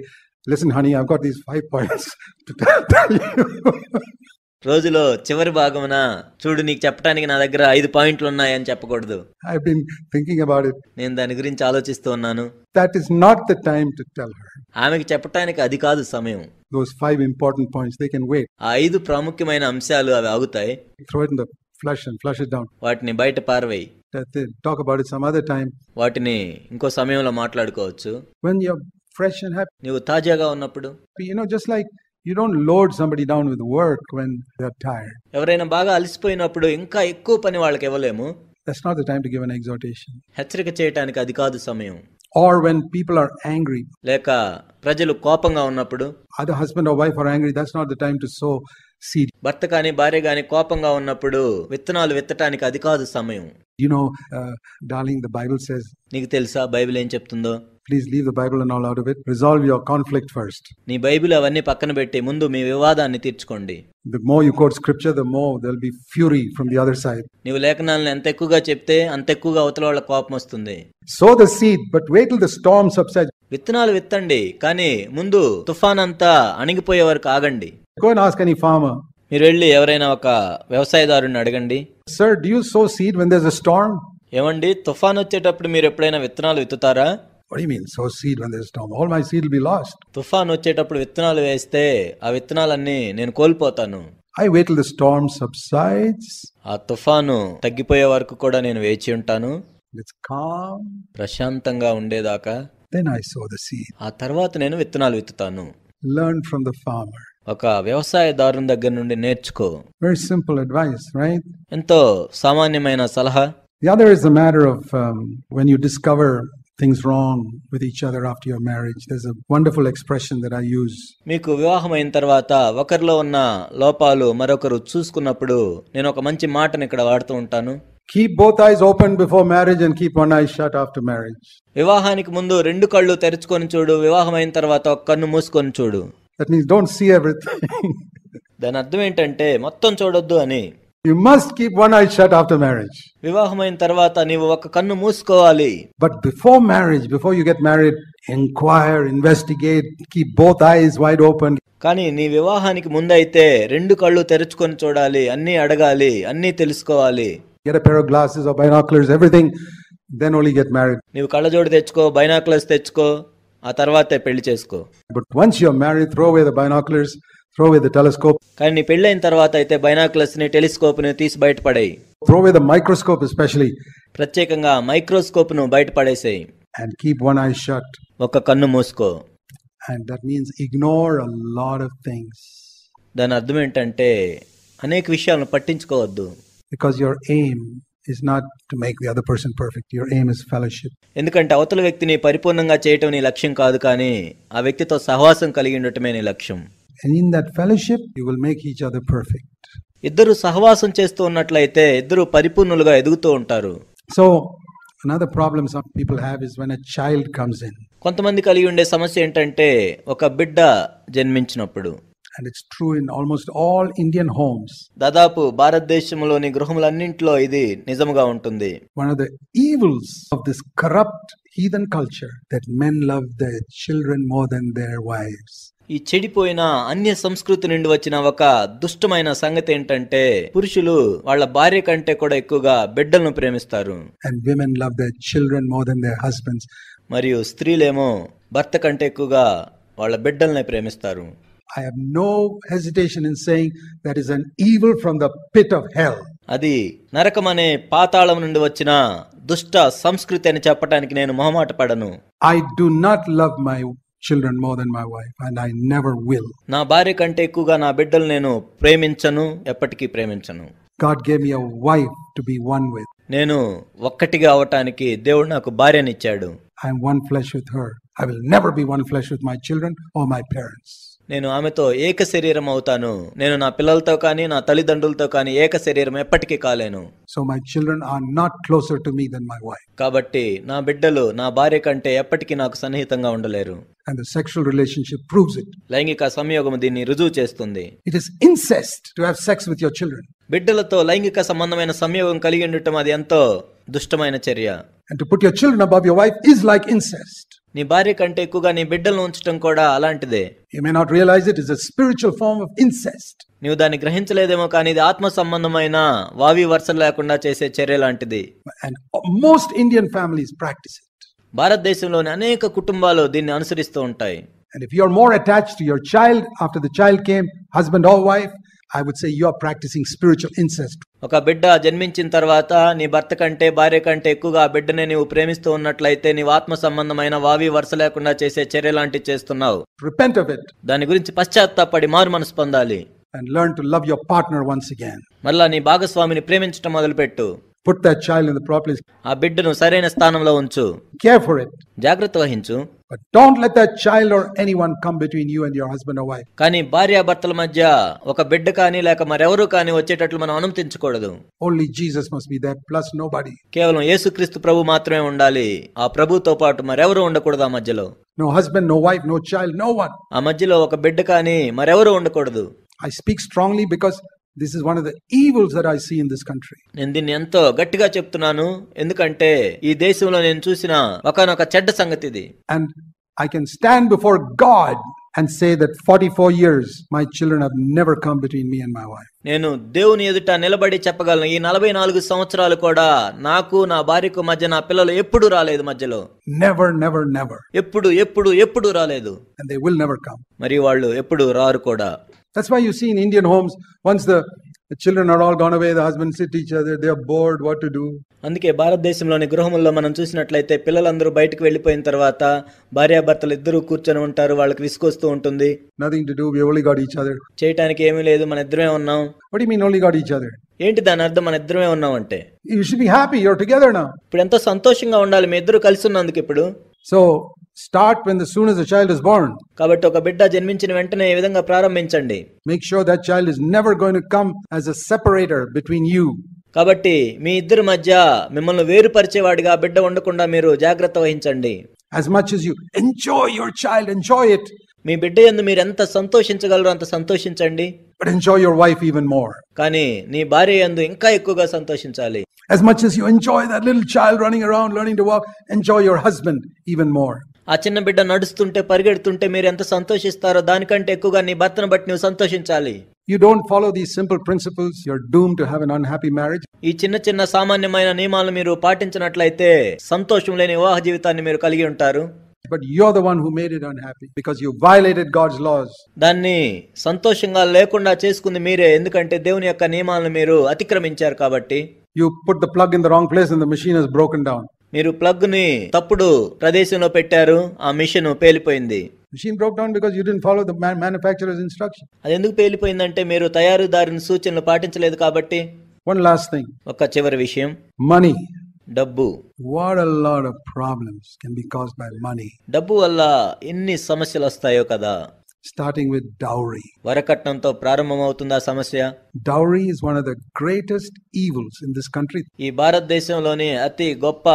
listen, honey, I've got these five points to tell you. రోజులో చివరి భాగమున చూడు నీకు చెప్పడానికి నా దగ్గర ఐదు పాయింట్లు ఉన్నాయని చెప్పకూడదు I've been thinking about it. నేను దాని గురించి ఆలోచిస్తూ ఉన్నాను That is not the time to tell her. ఆమెకి చెప్పటానికి అది కాదు సమయం Those five important points, they can wait. ఆ ఐదు ప్రాముఖ్యమైన అంశాలు అవి ఆగుతాయి Throw it in the flush and flush it down. వాటిని బయట పారవేయి. Talk about it some other time. వాటిని ఇంకో సమయంలో మాట్లాడుకోవచ్చు When you're fresh and happy, నీవు తాజాగా ఉన్నప్పుడు you know, just you don't load somebody down with work when they're tired. ఎవరైనా బాగా అలసిపోయినప్పుడు ఇంకా ఎక్కువ పని వాళ్ళకి ఇవ్వలేము That's not the time to give an exhortation. హెచ్చరిక చేయటానికి అది కాదు సమయం Or when people are angry, లేక ప్రజలు కోపంగా ఉన్నప్పుడు either husband or wife are angry, that's not the time to sow seed. భర్త కానీ భార్య కానీ కోపంగా ఉన్నప్పుడు విత్తనాలు విత్తటానికి అది కాదు సమయం You know, uh, darling, the Bible says, నీకు తెలుసా బైబిల్ ఏం చెప్తుందో please leave the Bible and all out of it resolve your conflict first నీ బైబిల్ అవన్నీ పక్కన పెట్టి ముందు మీ వివాదాన్ని తీర్చుకోండి. The more you quote scripture the more there be fury from the other side నీవు లేఖనాలను ఎంత ఎక్కువగా చెప్తే అంత ఎక్కువగా అవతల వాళ్ళ కోపం వస్తుంది. Sow the seed but wait till the storm subside విత్తనాలు విత్తండి కానీ ముందు తుఫాన్ అంతా అణిగిపోయే వరకు ఆగండి. Go and ask any farmer మీరు వెళ్ళి ఎవరైనా ఒక వ్యవసాయదారుని అడగండి. Sir do sow seed when there is a storm ఏమండి తుఫాన్ వచ్చేటప్పుడు మీరు ఎప్పుడైనా విత్తనాలు విత్తుతారా? What do you mean, sow seed when there's storm? All my seed will be lost. తుఫాన్ వచ్చేటప్పుడు విత్తనాలు వేస్తే ఆ విత్తనాలన్నీ నేను కోల్పోతాను I wait till the storm subsides. ఆ తుఫాను తగ్గిపోయే వరకు కూడా నేను వేచి ఉంటాను It's calm. ప్రశాంతంగా ఉండేదాకా Then I sow the seed. ఆ తర్వాత నేను విత్తనాలు విత్తుతాను Learn from the farmer. ఒక వ్యవసాయదారుని దగ్గర నుండి నేర్చుకో Very simple advice, right? ఎంతో సామాన్యమైన సలహా The other is the matter of um, when you discover things wrong with each other after your marriage. There's a wonderful expression that I use. మీకు వివాహం అయిన తర్వాత ఒకరిలో ఉన్న లోపాలు మరొకరు చూసుకున్నప్పుడు నేను ఒక మంచి మాటను ఇక్కడ వాడుతూ ఉంటాను Keep both eyes open before marriage and keep one eye shut after marriage. వివాహానికి ముందు రెండు కళ్ళు తెరుచుకొని చూడు వివాహం అయిన తర్వాత ఒక కన్ను మూసుకొని చూడు That means don't see everything. దాని అర్థం ఏంటంటే మొత్తం చూడొద్దు అని you must keep one eye shut after marriage. వివాహం అయిన తర్వాత నీవు ఒక కన్ను మూసుకోవాలి But before marriage, before you get married, inquire, investigate, keep both eyes wide open. కానీ నీ వివాహానికి ముందైతే రెండు కళ్ళు తెరుచుకొని చూడాలి అన్నీ అడగాలి అన్నీ తెలుసుకోవాలి Get a pair of glasses or binoculars, everything, then only get married. నీవు కళ్ళజోడు తెచ్చుకో బైనాకులర్స్ తెచ్చుకో ఆ తర్వాతే పెళ్ళి చేసుకో But once you're married, throw away the binoculars, throw with కానీ పెళ్ళైన తర్వాత అయితే బైనాక్లస్ని తీసి బయటపడాయి. త్రో మైక్రోస్కోప్ ఎస్పెషలీ ప్రత్యేకంగా మైక్రోస్కోప్ను and keep one eye shut ఒక కన్ను మూసుకో. And that means ignore a lot of things దాని అర్థం ఏంటంటే అనేక విషయాలను పట్టించుకోవద్దు. Because your aim is not to make the person perfect your aim is fellowship ఎందుకంటే అవతల వ్యక్తిని పరిపూర్ణంగా చేయటం నీ లక్ష్యం కాదు కానీ ఆ వ్యక్తితో సహవాసం కలిగి ఉండటమే నీ లక్ష్యం. And in that fellowship, you will make each other perfect. ఇద్దరు సహవాసం చేస్తూ ఉన్నట్లయితే ఇద్దరు పరిపూర్ణులుగా ఎదుగుతూ ఉంటారు So, another problem some people have is when a child comes in. కొంతమంది కలిగి ఉండే సమస్య ఏంటంటే ఒక బిడ్డ జన్మించినప్పుడు And it's true in almost all Indian homes. దాదాపు భారతదేశంలోని గృహములన్నింటిలో ఇది నిజముగా ఉంటుంది One of the evils of this corrupt heathen culture that men love their children more than their wives. ఈ చెడిపోయిన అన్య సంస్కృతి నుండి వచ్చిన ఒక దుష్టమైన సంగతి ఏంటంటే పురుషులు వాళ్ళ భార్య కంటే కూడా ఎక్కువగా బిడ్డలను ప్రేమిస్తారు more than their husbands. మరియు స్త్రీలేమో భర్త కంటే ఎక్కువగా వాళ్ళ బిడ్డల్ని ప్రేమిస్తారు I have no hesitation in saying that is an evil from the pit of hell. అది నరకం అనే పాతాళం నుండి వచ్చిన దుష్ట సంస్కృతి అని చెప్పడానికి నేను మొహమాట పడను I do not love my children more than my wife, and I never will. నా భార్య కంటే ఎక్కువగా నా బిడ్డలు నేను ప్రేమించను ఎప్పటికీ ప్రేమించను God gave me a wife to be one with. నేను ఒక్కటిగా అవటానికి దేవుడు నాకు భార్యనిచ్చాడు I am one flesh with her. I will never be one flesh with my children or my parents. నేను ఆమెతో ఏక శరీరం అవుతాను నేను నా పిల్లలతో కానీ నా తల్లిదండ్రులతో కానీ ఏక శరీరం ఎప్పటికీ కాలేను So my children are not closer to me than my wife. కాబట్టి నా బిడ్డలు నా భార్య కంటే ఎప్పటికీ నాకు సన్నిహితంగా ఉండలేరు And the sexual relationship proves it. లైంగిక సంయోగం దీన్ని రుజువు చేస్తుంది It is incest to have sex with your children. బిడ్డలతో లైంగిక సంబంధమైన సంయోగం కలిగి ఉండటం అది ఎంతో దుష్టమైన చర్య And to put your children above your wife is like incest. నీ భార్య కంటే ఎక్కువగా నీ బిడ్డలను ఉంచడం కూడా అలాంటిదే. You may not realize it is a spiritual form of incest నీవు దాన్ని గ్రహించలేదేమో కానీ ఇది ఆత్మ సంబంధమైన వావి వర్షం లేకుండా చేసే చర్య లాంటిది. And most Indian families practise it భారతదేశంలోని అనేక కుటుంబాలు దీన్ని అనుసరిస్తూ ఉంటాయి. And if you are more attached to your child after the child came husband or wife I would say you are practicing spiritual incest. ఒక బిడ్డ జన్మించిన తర్వాత నీ భర్త కంటే భార్య కంటే ఎక్కువగా ఆ బిడ్డని నీవు ప్రేమిస్తూ ఉన్నట్లయితే నీవు ఆత్మ సంబంధమైన వావి వరుస లేకుండా చేసే చర్య లాంటివి చేస్తున్నావు Repent of it దాని గురించి పశ్చాత్తాపడి మారు మనసు పొందాలి and learn to love your partner once again. మళ్ళా నీ భాగస్వామిని ప్రేమించడం మొదలుపెట్టు Put that child in the proper place. ఆ బిడ్డను సరైన స్థానంలో ఉంచు Care for it. జాగ్రత్త వహించు but don't let that child or anyone come between you and your husband wife కానీ భార్య భర్తల మధ్య ఒక బిడ్డ కానీ లేక మరెవరు కానీ వచ్చేటట్లు మనం అనుమతించకూడదు. Only Jesus must be there plus nobody కేవలం యేసుక్రీస్తు ప్రభు మాత్రమే ఉండాలి. ఆ ప్రభుతో పాటు మరెవరు ఉండకూడదు ఆ మధ్యలో. No husband no wife no child no one ఆ మధ్యలో ఒక బిడ్డ కానీ మరెవరు ఉండకూడదు. I speak strongly because this is one of the evils that I see in this country. నేను దీన్ని ఎంతో గట్టిగా చెప్తున్నాను ఎందుకంటే ఈ దేశంలో నేను చూసిన ఒకనొక చెడ్డ సంగతి ఇది And I can stand before God and say that 44 years my children have never come between me and my wife. నేను దేవుని ఎదుట నిలబడి చెప్పగలను ఈ నలభై నాలుగు సంవత్సరాలు కూడా నాకు నా భార్యకు మధ్య నా పిల్లలు ఎప్పుడు రాలేదు మధ్యలో Never, never, never. ఎప్పుడు ఎప్పుడు ఎప్పుడు రాలేదు And they will never come. మరి వాళ్ళు ఎప్పుడు రారు కూడా That's why you see in Indian homes, once the అందుకే భారతదేశంలోని గృహముల్లో మనం చూసినట్లయితే పిల్లలందరూ బయటకు వెళ్ళిపోయిన తర్వాత భార్యాభర్తలు ఇద్దరు కూర్చొని ఉంటారు వాళ్ళకి విసుకొస్తూ ఉంటుంది. చేయటానికి ఏమీ లేదు మన ఇద్దరే ఉన్నాం. ఏంటి దాని అర్థం మన ఇద్దరే ఉన్నాం అంటే? ఇప్పుడు ఎంతో సంతోషంగా ఉండాలి మీ ఇద్దరు కలిసి ఉన్నందుకు ఇప్పుడు. So start when the soon as the child is born. కాబట్టి ఒక బిడ్డ జన్మించిన వెంటనే ఈ విధంగా ప్రారంభించండి Make sure that child is never going to come as a separator between you. కాబట్టి మీ ఇద్దరి మధ్య మిమ్మల్ని వేరుపరిచేవాడిగా బిడ్డ ఉండకుండా మీరు జాగ్రత్త వహించండి As much as you enjoy your child, enjoy it, మీ బిడ్డ ఎందు మీరు ఎంత సంతోషించగలరో అంత సంతోషించండి but enjoy your wife even more. కానీ నీ భార్య యందు ఇంకా ఎక్కువగా సంతోషించాలి As much as you enjoy that little child running around learning to walk, enjoy your husband even more. ఆ చిన్న బిడ్డ నడుస్తుంటే పరిగెడుతుంటే మీరు ఎంత సంతోషిస్తారో దానికంటే ఎక్కువగా నీ భర్తను బట్టి నువ్వు సంతోషించాలి You don't follow these simple principles, you're doomed to have an unhappy marriage. ఈ చిన్న చిన్న సామాన్యమైన నియమాలను మీరు పాటించినట్లయితే సంతోషం లేని వివాహ జీవితాన్ని మీరు కలిగి ఉంటారు But you're the one who made it unhappy because you violated God's laws. దాన్ని సంతోషంగా లేకుండా చేసుకుంది మీరే ఎందుకంటే దేవుని యొక్క నియమాలను మీరు అతిక్రమించారు కాబట్టి You put the plug in the wrong place and the machine is broken down. మీరు ప్లగ్ని తప్పుడు ప్రదేశంలో పెట్టారు ఆ machine పేలిపోయింది. Machine broke down because you did follow the manufacturer's instruction అది ఎందుకు పేలిపోయింది అంటే మీరు తయారీదారుని సూచనలు పాటించలేదు కాబట్టి. వన్ లాస్ట్ థింగ్ ఒక చివరి విషయం. మనీ డబ్బు. What a lot of problems can be caused by money డబ్బు వల్ల ఎన్ని సమస్యలు వస్తాయో కదా. స్టార్టింగ్ విత్ డౌరీ వరకట్నంతో ప్రారంభమవుతుందా సమస్య? Dowry is one of the greatest evils in this country ఈ భారతదేశంలోని అతి గొప్ప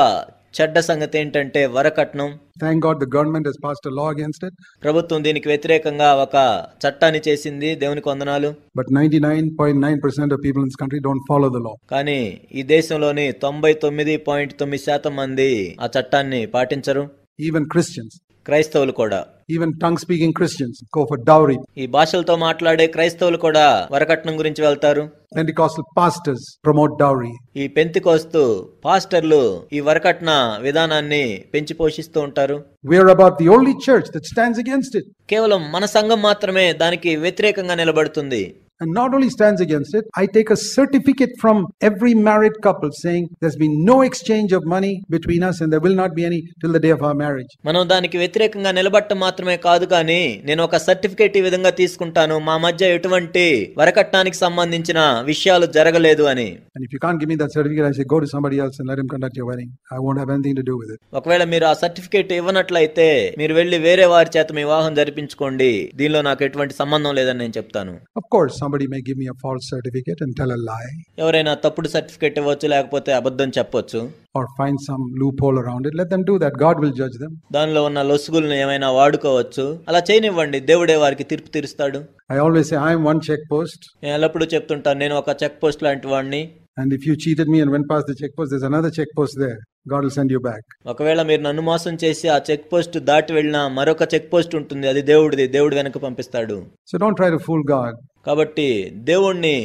చెడ్డ సంగతి ఏంటంటే వరకట్నం thank God the government has passed law against it ప్రభుత్వం దీనికి వ్యతిరేకంగా ఒక చట్టాన్ని చేసింది. దేవుని వందనాలు. But 99.9% of people in this country don't follow the law కానీ ఈ దేశంలోని 99.9% మంది ఆ చట్టాన్ని పాటించరు. ఈవెన్ క్రిస్టియన్స్ క్రైస్తవులు కూడా. Even tongue speaking Christians go for dowry. ఈ భాషలతో మాట్లాడే క్రైస్తవులు కూడా వరకట్నం గురించి వెళ్తారు Pentecostal pastors promote dowry. ఈ పెంతికోస్తు పాస్టర్లు ఈ వరకట్న విధానాన్ని పెంచి పోషిస్తూ ఉంటారు We're about the only church that stands against it. కేవలం మన సంఘం మాత్రమే దానికి వ్యతిరేకంగా నిలబడుతుంది And not only stands against it, I take a certificate from every married couple saying there's been no exchange of money between us and there will not be any till the day of our marriage. మనం దానికి వ్యతిరేకంగా నిలబడటం మాత్రమే కాదు కానీ నేను ఒక certificate ఈ విధంగా తీసుకుంటాను మా మధ్య ఎటువంటి వరకట్నానికి సంబంధించిన విషయాలు జరగలేదు అని And if you can't give me that certificate, I say go to somebody else and let him conduct your wedding. I won't have anything to do with it. ఒకవేళ మీరు ఆ సర్టిఫికేట్ ఇవ్వనట్లయితే మీరు వెళ్ళి వేరే వారి చేత మీ వివాహం జరిపించుకోండి దీనిలో నాకు ఎటువంటి సంబంధం లేదని నేను చెప్తాను Of course, somebody may give me a false certificate and tell a lie ఎవరైనా తప్పుడు సర్టిఫికేట్ ఇవ్వచ్చు లేకపోతే అబద్ధం చెప్పొచ్చు or find some loophole around it. Let them do that. God will judge them. దానిలో ఉన్న లొసుగులను ఏమైనా వాడుకోవచ్చు అలా చేయనివ్వండి దేవుడే వారికి తీర్పు తీరుస్తాడు I always say, I'm one check post. నేను ఎల్లప్పుడూ చెప్తుంటాను నేను ఒక చెక్ పోస్ట్ లాంటి వాడిని And if you cheated me and went past the check post, there's another check post there. God will send you back. ఒకవేళ మీరు నన్ను మోసం చేసి ఆ చెక్ పోస్ట్ దాటి వెళ్ళినా మరొక చెక్ పోస్ట్ ఉంటుంది అది దేవుడిది దేవుడు వెనక పంపిస్తాడు So don't try to fool God. కాబట్టి దేవుణ్ణి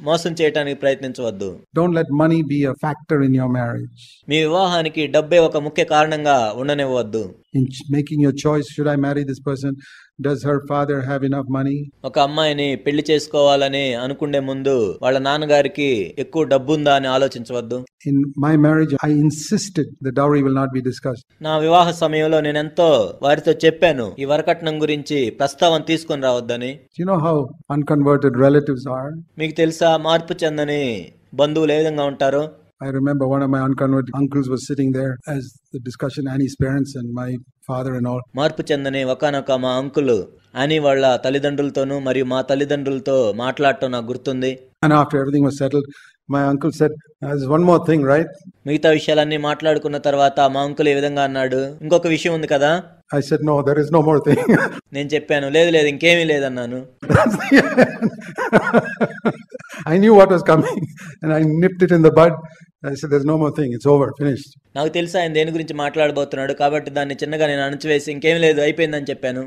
మోసం చేయడానికి ప్రయత్నించవద్దు Don't let money be a factor in your marriage. మీ వివాహానికి డబ్బే ఒక ముఖ్య కారణంగా ఉండనివ్వద్దు in making your choice should I marry this person? Does her father have enough money? ఒక అమ్మాయిని పెళ్ళి చేసుకోవాలని అనుకునే ముందు వాళ్ళ నాన్నగారికి ఎక్కువ డబ్బుందా అని ఆలోచించవద్దు In my marriage, I insisted the dowry will not be discussed. నా వివాహ సమయంలో నేను ఎంతో వారితో చెప్పాను ఈ వరకట్నం గురించి ప్రస్తావన తీసుకొని రావద్దని you know how unconverted relatives are? మీకు తెలుసా మార్పు చెందని బంధువులు ఏ విధంగా ఉంటారో I remember one of my unconverted uncles was sitting there as the discussion, Annie's parents and my father and all. మార్పు చెందని ఒకనొక మా అంకుల్ అని వాళ్ళ తల్లిదండ్రులతోనూ మరియు మా తల్లిదండ్రులతో మాట్లాడటం నాకు గుర్తుంది And after everything was settled, my uncle said, There's one more thing, right? మిగతా విషయాలన్నీ మాట్లాడుకున్న తర్వాత మా అంకుల్ ఈ విధంగా అన్నాడు ఇంకొక విషయం ఉంది కదా I said no there is no more thing నేను చెప్పాను లేదు లేదు ఇంకేమీ లేదన్నాను. I knew what was coming and I nipped it in the bud నాకు తెలుసు ఆయన దేని గురించి మాట్లాడబోతున్నాడు కాబట్టి దాన్ని చిన్నగా నేను అణచివేసి ఇంకేం లేదు అయిపోయిందని చెప్పాను.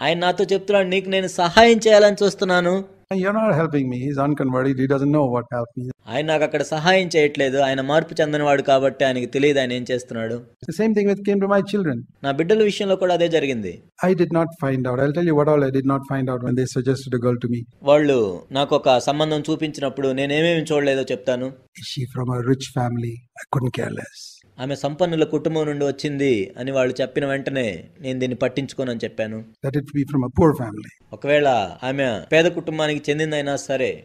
ఆయన నాతో చెప్తున్నాడు నీకు నేను సహాయం చేయాలని చూస్తున్నాను. You not helping me his unconverted he doesn't know what help ఆయన నాకు అక్కడ సహాయం చేయట్లేదు. ఆయన మార్పు చెందనివాడు కాబట్టి ఆయనకి తెలియదు ఆయన ఏం చేస్తున్నాడు. Same thing with came to my children నా బిడ్డల విషయంలో కూడా అదే జరిగింది. I did not find out I'll tell you what all I did not find out when they suggested girl to me వాళ్ళు నాకు ఒక సంబంధం చూపించినప్పుడు నేను ఏమేమి చూడలేదో చెప్తాను. She from a rich family I couldn't care less ఆమె సంపన్నుల కుటుంబం నుండి వచ్చింది అని వాళ్ళు చెప్పిన వెంటనే నేను దీన్ని పట్టించుకోనని చెప్పాను. ఒకవేళ ఆమె పేద కుటుంబానికి చెందిందైనా సరే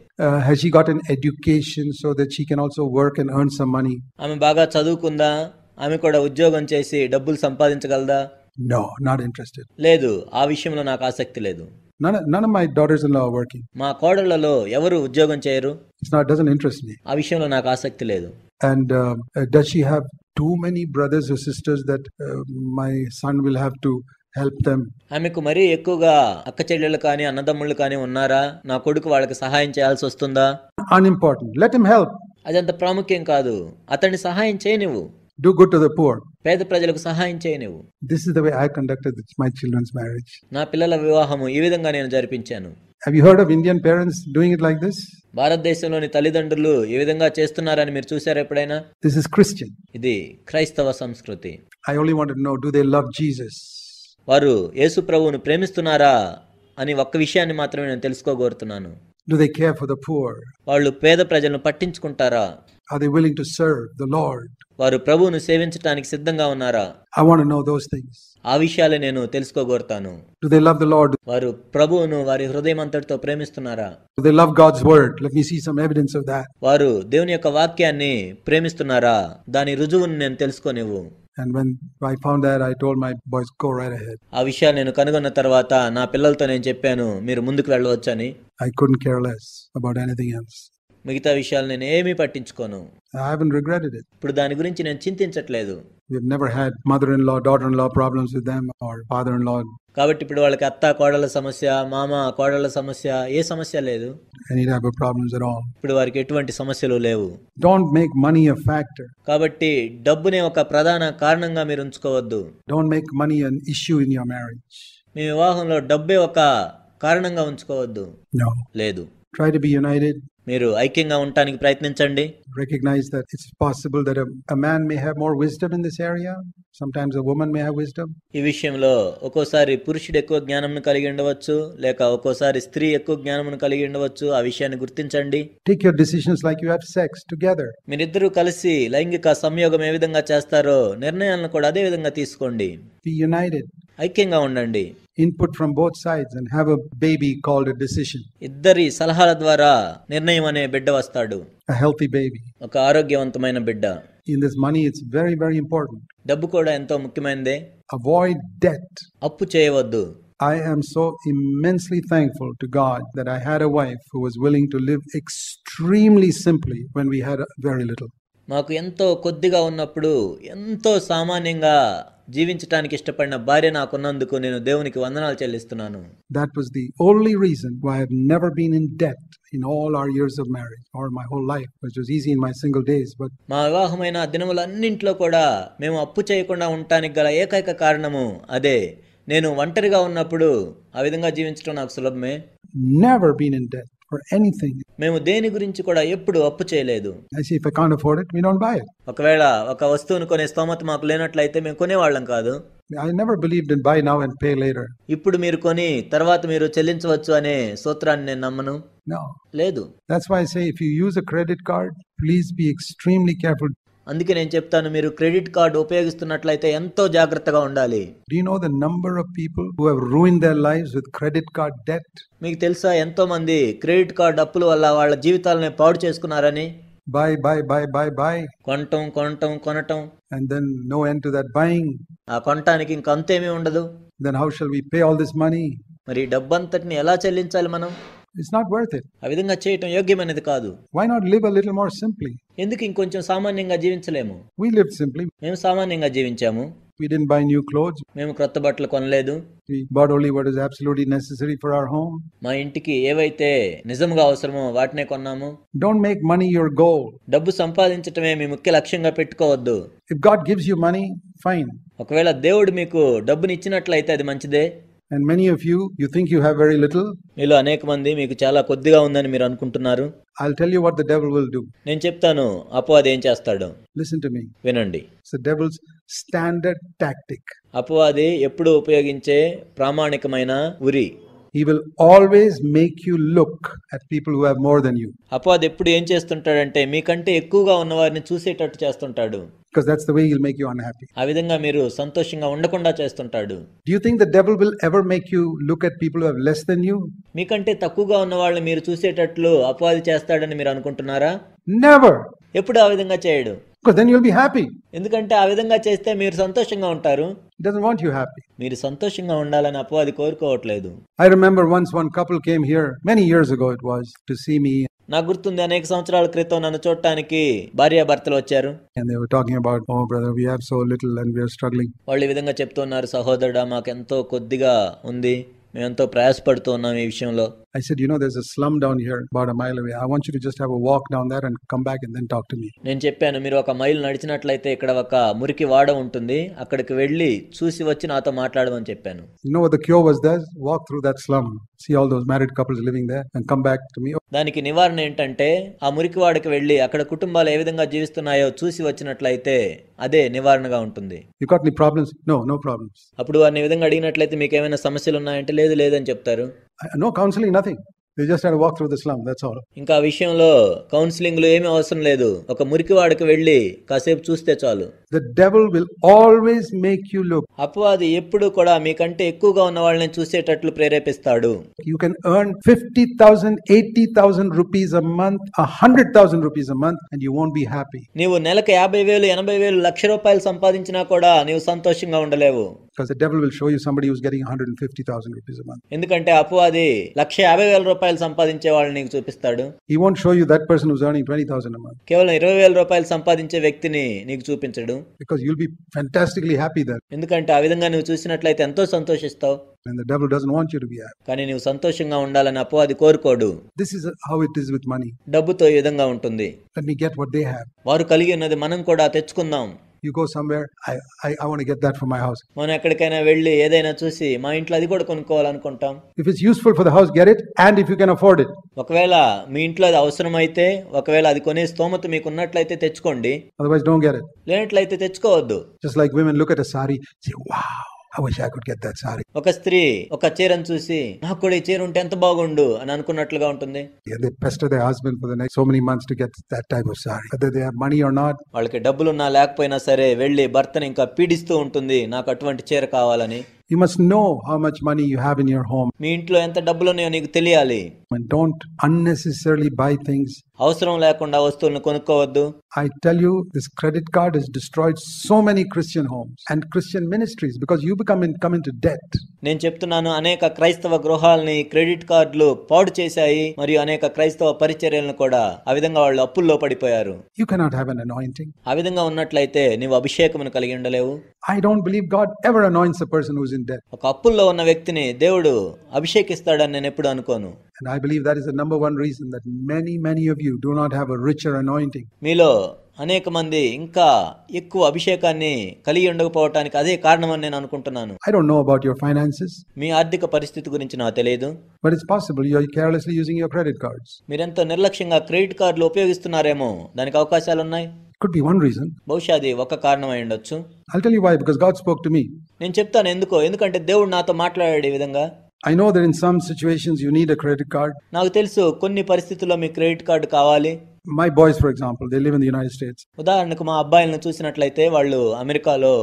education so that she can also work and earn some money ఆమె బాగా చదువుకుందా? ఆమె కూడా ఉద్యోగం చేసి డబ్బులు సంపాదించగలదా? నో నాట్ ఇంట్రెస్టెడ్ లేదు ఆ విషయంలో నాకు ఆసక్తి లేదు. మా కోడళ్ళలో ఎవరు ఉద్యోగం చేయరు? ఆ విషయంలో నాకు ఆసక్తి లేదు. And does she have too many brothers or sisters that uh, my son will have to help them? ఆమెకు మరీ ఎక్కువగా అక్క చెల్లెళ్ళు కానీ అన్నదమ్ముళ్ళు కానీ ఉన్నారా నా కొడుకు వాళ్ళకి సహాయం చేయాల్సి వస్తుందా Unimportant. Let him help. అదంత ప్రాముఖ్యం కాదు అతన్ని సహాయం చేయనివ్వు Do good to the poor. పేద ప్రజలకు సహాయం చేయనివ్వు This is the way I conducted this- my children's marriage. నా పిల్లల వివాహము ఈ విధంగా నేను జరిపించాను Have you heard of Indian parents doing it like this? భారతదేశంలోని తల్లిదండ్రులు ఈ విధంగా చేస్తున్నారని మీరు చూసారా ఎప్పుడైనా This is Christian. ఇది క్రైస్తవ సంస్కృతి I only want to know do they love Jesus? వారు యేసు ప్రభువును ప్రేమిస్తున్నారా అని ఒక్క విషయాన్ని మాత్రమే నేను తెలుసుకోగోరుతున్నాను Do they care for the poor? వాళ్ళు పేద ప్రజలను పట్టించుకుంటారా Are they willing to serve the Lord? వారు ప్రభువును సేవించడానికి సిద్ధంగా ఉన్నారా I want to know those things. ఆ విషయాలే నేను తెలుసుకోగోరుతాను Do they love the Lord? వారు ప్రభువును వారి హృదయం అంతటితో ప్రేమిస్తున్నారా Do they love God's word? Let me see some evidence of that. వారు దేవుని యొక్క వాక్యాన్ని ప్రేమిస్తున్నారా దాని రుజువును నేను తెలుసుకోనివ్వు And when I found that, I told my boys, go right ahead. ఆ విషయాలు నేను కనుగొన్న తర్వాత నా పిల్లలతో నేను చెప్పాను మీరు ముందుకు వెళ్ళవచ్చని I couldn't care less about anything else. మిగతా విషయాలు నేను ఏమీ పట్టించుకోను. ఇప్పుడు దాని గురించి నేను చింతించట్లేదు. కాబట్టి ఇప్పుడు వాళ్ళకి అత్త కోడల సమస్య మామ కోడల సమస్య ఏ సమస్య లేదు. ఇప్పుడు వారికి ఎటువంటి సమస్యలు లేవు. Don't make money a factor కాబట్టి డబ్బుని ఒక ప్రధాన కారణంగా మీరు ఉంచుకోవద్దు. Don't make money an issue in your marriage మీ వివాహంలో డబ్బే ఒక కారణంగా ఉంచుకోవద్దు. లేదు. Try to be united. మీరు ఐక్యంగా ఉండటానికి ప్రయత్నించండి Recognize that it's possible that a, a man may have more wisdom in this area. Sometimes a woman may have wisdom. ఈ విషయంలో ఒక్కోసారి పురుషుడు ఎక్కువ జ్ఞానంను కలిగి ఉండవచ్చు లేక ఒక్కోసారి స్త్రీ ఎక్కువ జ్ఞానమును కలిగి ఉండవచ్చు ఆ విషయాన్ని గుర్తించండి Take your decisions like you have sex together. మీరిద్దరూ కలిసి లైంగిక సంయోగం ఏ విధంగా చేస్తారో నిర్ణయాలను కూడా అదే విధంగా తీసుకోండి Be united. ఐక్యంగా ఉండండి Input from both sides and have a baby called a decision. ఇద్దరి సలహాల ద్వారా నిర్ణయం అనే బిడ్డ వస్తాడు A healthy baby. ఒక ఆరోగ్యవంతమైన బిడ్డ In this money, it's very, very important. డబ్బు కూడా ఎంతో ముఖ్యమైనదే Avoid debt. అప్పు చేయవద్దు I am so immensely thankful to God that I had a wife who was willing to live extremely simply when we had very little. మాకు ఎంతో కొద్దిగా ఉన్నప్పుడు ఎంతో సామాన్యంగా జీవించడానికి ఇష్టపడిన భార్య నాకు ఉన్నందుకు నేను దేవునికి వందనాలు చెల్లిస్తున్నాను. That was the only reason why have never been in debt in all our years of marriage or my whole life which was easy in my single days but మా వివాహమైన దినములన్నింటిలో కూడా మేము అప్పు చేయకుండా ఉండడానికి గల ఏకైక కారణము అదే. నేను ఒంటరిగా ఉన్నప్పుడు ఆ విధంగా జీవించడం నాకు సులభమే? Never been in debt for anything. మేము దేని గురించి కూడా ఎప్పుడు అప్పు చేయలేదు I say, if I can't afford it, we don't buy it. ఒకవేళ ఒక వస్తువును కొనే స్తోమత మాకు లేనట్లయితే మేము కొనేవాళ్ళం కాదు I never believed in buy now and pay later. ఇప్పుడు మీరు కొని తర్వాత మీరు చెల్లించవచ్చు అనే సూత్రాన్ని నేను నమ్మను No. లేదు That's why I say, if you use a credit card, please be extremely careful. అందుకే నేను చెప్తాను మీరు క్రెడిట్ కార్డు ఉపయోగిస్తున్నట్లయితే ఎంతో జాగ్రత్తగా ఉండాలి Do you know the number of people who have ruined their lives with credit card debt? మీకు తెలుసా ఎంతో మంది క్రెడిట్ కార్డు అప్పుల వల్ల వాళ్ళ జీవితాలని పాడు చేసుకున్నారని Buy, buy, buy, buy, buy, కొనటం కొనటం కొనటం and then no end to that buying. ఆ కొనటానికి ఇంక అంతేమీ ఉండదు Then how shall we pay all this money? మరి ఈ డబ్బంతటిని ఎలా చెల్లించాలి మనం It's not worth it. ఆ విధంగా చేయటం యోగ్యమైనది కాదు Why not live a little more simply? ఎందుకు ఇంకొంచెం సామాన్యంగా జీవించలేము We lived simply. మేము సామాన్యంగా జీవించాము We didn't buy new clothes. మేము క్రొత్త బట్టలు కొనలేదు We bought only what is absolutely necessary for our home. మా ఇంటికి ఏవైతే నిజంగా అవసరమో వాటినే కొన్నాము Don't make money your goal. డబ్బు సంపాదించటమే మీ ముఖ్య లక్ష్యంగా పెట్టుకోవద్దు If God gives you money, fine. ఒకవేళ దేవుడు మీకు డబ్బుని ఇచ్చినట్లయితే అది మంచిదే and many of you you think you have very little మీలో అనేక మంది మీకు చాలా కొద్దిగా ఉందని మీరు అనుకుంటున్నారు. I'll tell you what the devil will do నేను చెప్తాను అపవాది ఏం చేస్తాడు? లిసన్ టు మీ వినండి. ద డెబుల్స్ స్టాండర్డ్ టాక్టిక్ అపవాది ఎప్పుడు ఉపయోగించే ప్రామాణికమైన ఉరి? He will always make you look at people who have more than you. అపవాది ఎప్పుడు ఏం చేస్తుంటాడంటే మీకంటే ఎక్కువగా ఉన్న వారిని చూసేటట్టు చేస్తుంటాడు Because that's the way he'll make you unhappy. ఆ విధంగా మీరు సంతోషంగా ఉండకుండా చేస్తుంటాడు Do you think the devil will ever make you look at people who have less than you? మీకంటే తక్కువగా ఉన్న వాళ్ళని మీరు చూసేటట్లు అపవాది చేస్తాడని మీరు అనుకుంటున్నారా Never. ఎప్పుడు ఆ విధంగా చేయడు Because then you'll be happy. ఎందుకంటే ఆ విధంగా చేస్తే మీరు సంతోషంగా ఉంటారు doesn't want you happy. మీరు సంతోషంగా ఉండాలని అపవాది కోరుకోవట్లేదు I remember once one couple came here, many years ago it was, to see me, నాకు గుర్తుంది అనేక సంవత్సరాల క్రితం నన్ను చూడటానికి భార్యాభర్తలు వచ్చారు and they were talking about, oh, brother, we have so little and we are struggling. వాళ్ళు ఈ విధంగా చెప్తున్నారు సహోదరుడా మాకెంతో కొద్దిగా ఉంది మేమెంతో ప్రయాసపడుతూ ఉన్నాం ఈ విషయంలో I said, you know, there's a slum down here about a mile away. I want you to just have a walk down there and come back and then talk to నేను చెప్పాను మీరు ఒక మైల్ నడిచినట్లయితే ఇక్కడ ఒక మురికి వాడ ఉంటుంది. అక్కడికి వెళ్ళి చూసి వచ్చి నాతో మాట్లాడమని చెప్పాను. You know the cure was there walk through that slum see all those married couples living there and come back to me దానికి నివారణ ఏంటంటే ఆ మురికి వాడకి వెళ్ళి అక్కడ కుటుంబాలు ఏ విధంగా జీవిస్తున్నాయో చూసి వచ్చినట్లయితే అదే నివారణగా ఉంటుంది. You got any problems no no problems అప్పుడు వారిని విధంగా అడిగినట్లయితే మీకు ఏమైనా సమస్యలు ఉన్నాయంటే లేదు లేదని చెప్తారు. No counselling nothing they just walk through the slum that's all ఇంకా విషయంలో కౌన్సిలింగ్లో ఏమీ అవసరం లేదు ఒక మురికివాడికి వెళ్ళి కాసేపు చూస్తే చాలు The devil will always make you look. అపవాది ఎప్పుడు కూడా మీకంటే ఎక్కువగా ఉన్న వాళ్ళని చూసేటట్లు ప్రేరేపిస్తాడు You can earn 50,000, 80,000 rupees a month, 100,000 rupees a month, and you won't be happy. నీవు నెలకు యాభై వేలు ఎనభై వేలు లక్ష రూపాయలు సంపాదించినా కూడా నీవు సంతోషంగా ఉండలేవు Because the devil will show you somebody who's getting 150,000 rupees a month. ఎందుకంటే అపవాది లక్ష యాభై వేల రూపాయలు సంపాదించే వాళ్ళని నీకు చూపిస్తాడు He won't show you that person who's earning 20,000 a month కేవలం ఇరవై వేల రూపాయలు సంపాదించే వ్యక్తిని నీకు చూపించడు బికాజ్ యుల్ హ్యాపీ దర్ ఎందుకంటే ఆ విధంగా నువ్వు చూసినట్లయితే ఎంతో సంతోషిస్తావు. అండ్ ద డబుల్ డజన్ కానీ నువ్వు సంతోషంగా ఉండాలని అపవాది కోరుకోడు. This is how it is with money డబ్బుతో ఈ విధంగా ఉంటుంది. లెట్ వారు కలిగి ఉన్నది మనం కూడా తెచ్చుకుందాం. You go somewhere I I want get that for my house మనం ఎక్కడికైనా వెళ్ళి ఏదైనా చూసి మా ఇంట్లో అది కూడా కొనుక్కోవాలనుకుంటాం. If it's useful for the house get it and if you can afford it ఒకవేళ మీ ఇంట్లో అది అవసరం అయితే ఒకవేళ అది కొనే స్తోమత మీకు ఉన్నట్లయితే తెచ్చుకోండి. అదర్వైజ్ డోంట్ గెట్ ఇట్ లేనట్లయితే తెచ్చుకోవద్దు. Just like women look at a sari say wow sari ఒక స్త్రీ ఒక చీరను చూసి నాకు కూడా ఈ చీర ఉంటే ఎంత బాగుండు? అని అనుకున్నట్లుగా ఉంటుంది. వాళ్ళకి డబ్బులు ఉన్నా లేకపోయినా సరే వెళ్ళి భర్తను ఇంకా పీడిస్తూ ఉంటుంది నాకు అటువంటి చీర కావాలని. You must know how much money you have in your home. మీ ఇంట్లో ఎంత డబ్బులున్నాయో నీకు తెలియాలి And don't unnecessarily buy things. అవసరం లేకుండా వస్తువులను కొనుక్కోవద్దు I tell you, this credit card has destroyed so many Christian homes and Christian ministries because you become in, come into debt. నేను చెప్తున్నాను అనేక క్రైస్తవ గృహాలని క్రెడిట్ కార్డులు పాడు చేశాయి మరియు అనేక క్రైస్తవ పరిచర్యలను కూడా ఆ విధంగా వాళ్ళు అప్పుల్లో పడిపోయారు You cannot have an anointing. ఆ విధంగా ఉన్నట్లయితే నీవు అభిషేకమును కలిగి ఉండలేవు I don't believe God ever anoints a person who's in ఒక అప్పుల్లో ఉన్న వ్యక్తిని దేవుడు అభిషేకిస్తాడని నేను ఎప్పుడు అనుకోను. And I believe that is the number reason that many many of you do not have a richer మీలో అనేక మంది ఇంకా ఎక్కువ అభిషేకాన్ని కలిగి ఉండకపోవటానికి అదే కారణం అని నేను అనుకుంటున్నాను. I don't know about your finances మీ ఆర్థిక పరిస్థితి గురించి నాకు తెలియదు. But it's possible you are carelessly using your credit cards మీరంత నిర్లక్ష్యంగా క్రెడిట్ కార్డులు ఉపయోగిస్తున్నారేమో దానికి అవకాశాలు ఉన్నాయి కుడ్ బి వన్ రీజన్ బహుశా అది ఒక కారణమై ఉండొచ్చు. I tell you why because God spoke to me నేను చెప్తాను ఎందుకో ఎందుకంటే దేవుడు నాతో మాట్లాడాడు ఈ విధంగా I know that in some situations you need a credit card. నాకు తెలుసు కొన్ని పరిస్థితుల్లో మీ క్రెడిట్ కార్డు కావాలి My boys, for example, they live in the United States. ఉదాహరణకు మా అబ్బాయిలను చూసినట్లయితే వాళ్ళు అమెరికాలో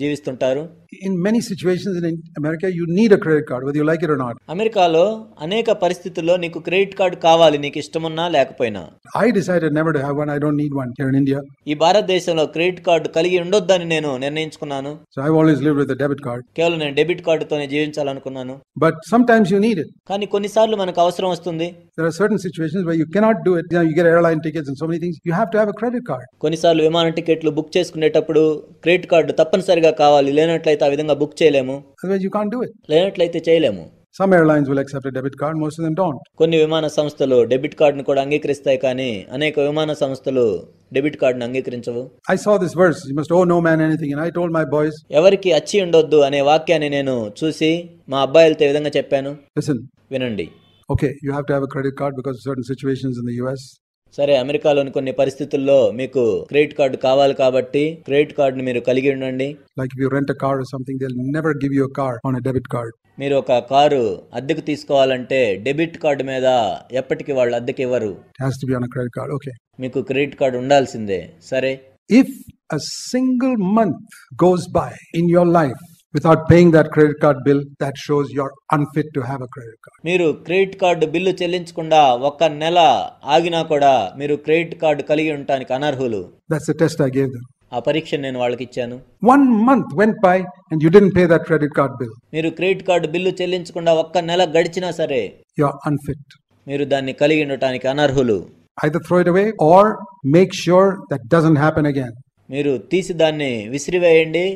జీవిస్తుంటారు. In many situations in America you need a credit card whether you like it or not అమెరికాలో అనేక పరిస్థితుల్లో నీకు క్రెడిట్ కార్డ్ కావాలి నీకు ఇష్టం ఉన్నా లేకపోయినా. I decided never to have one I don't need one here in India ఈ భారత దేశంలో క్రెడిట్ కార్డ్ కలిగి ఉండొద్దని నేను నిర్ణయించుకున్నాను. So I have always lived with the debit card కేవలం నేను డెబిట్ కార్డ్ తోనే జీవించాలనుకున్నాను. But sometimes you need it కానీ కొన్నిసార్లు మనకు అవసరం వస్తుంది. There are certain situations where you cannot do it you get airline tickets and so many things you have to have a credit card కొన్నిసార్లు విమాన టికెట్లు book చేసుకునేటప్పుడు క్రెడిట్ కార్డ్ తప్పనిసరిగా తొందరగా కావాలి లేనట్లయితే ఆ విధంగా బుక్ చేయలేము. యు కాంట్ డు ఇట్ లేనట్లయితే చేయలేము. Some airlines will accept debit card most of them కొన్ని విమాన సంస్థలు డెబిట్ కార్డ్ను కూడా అంగీకరిస్తాయి కానీ అనేక విమాన సంస్థలు డెబిట్ కార్డ్ను అంగీకరించవు. I saw this words you must owe no man anything and I told my boys ఎవరికి అచ్చి ఉండొద్దు అనే వాక్యాన్ని నేను చూసి మా అబ్బాయిలతో విధంగా చెప్పాను. లిసన్ వినండి. Okay you have to have a credit card because certain situations in the US సరే అమెరికాలోని కొన్ని పరిస్థితుల్లో మీకు క్రెడిట్ కార్డు కావాలి కాబట్టి క్రెడిట్ కార్డును మీరు కలిగి ఉండండి. Like you rent a car or something they will never give you a car on a debit card మీరు ఒక కారు అద్దెకు తీసుకోవాలంటే డెబిట్ కార్డు మీద ఎప్పటికీ వాళ్ళు అద్దెకి ఇవ్వరు. Has to be on a credit card okay మీకు క్రెడిట్ కార్డు ఉండాల్సిందే. సరే. If a single month goes by in your life life without paying that credit card bill, that shows you're unfit to have a credit card. మీరు credit card bill చెల్లించకుండా ఒక్క నెల ఆగినా కూడా మీరు credit card కలిగి ఉండటానికి అనర్హులు That's the test I gave them. ఆ పరీక్ష నేను వాళ్ళకి ఇచ్చాను One month went by and you didn't pay that credit card bill. మీరు క్రెడిట్ కార్డు బిల్లు చెల్లించకుండా ఒక్క నెల గడిచినా సరే You're unfit. మీరు దాన్ని కలిగి ఉండటానికి అనర్హులు Either throw it away or make sure that doesn't happen again. మీరు తీసి దాన్ని విసిరివేయండి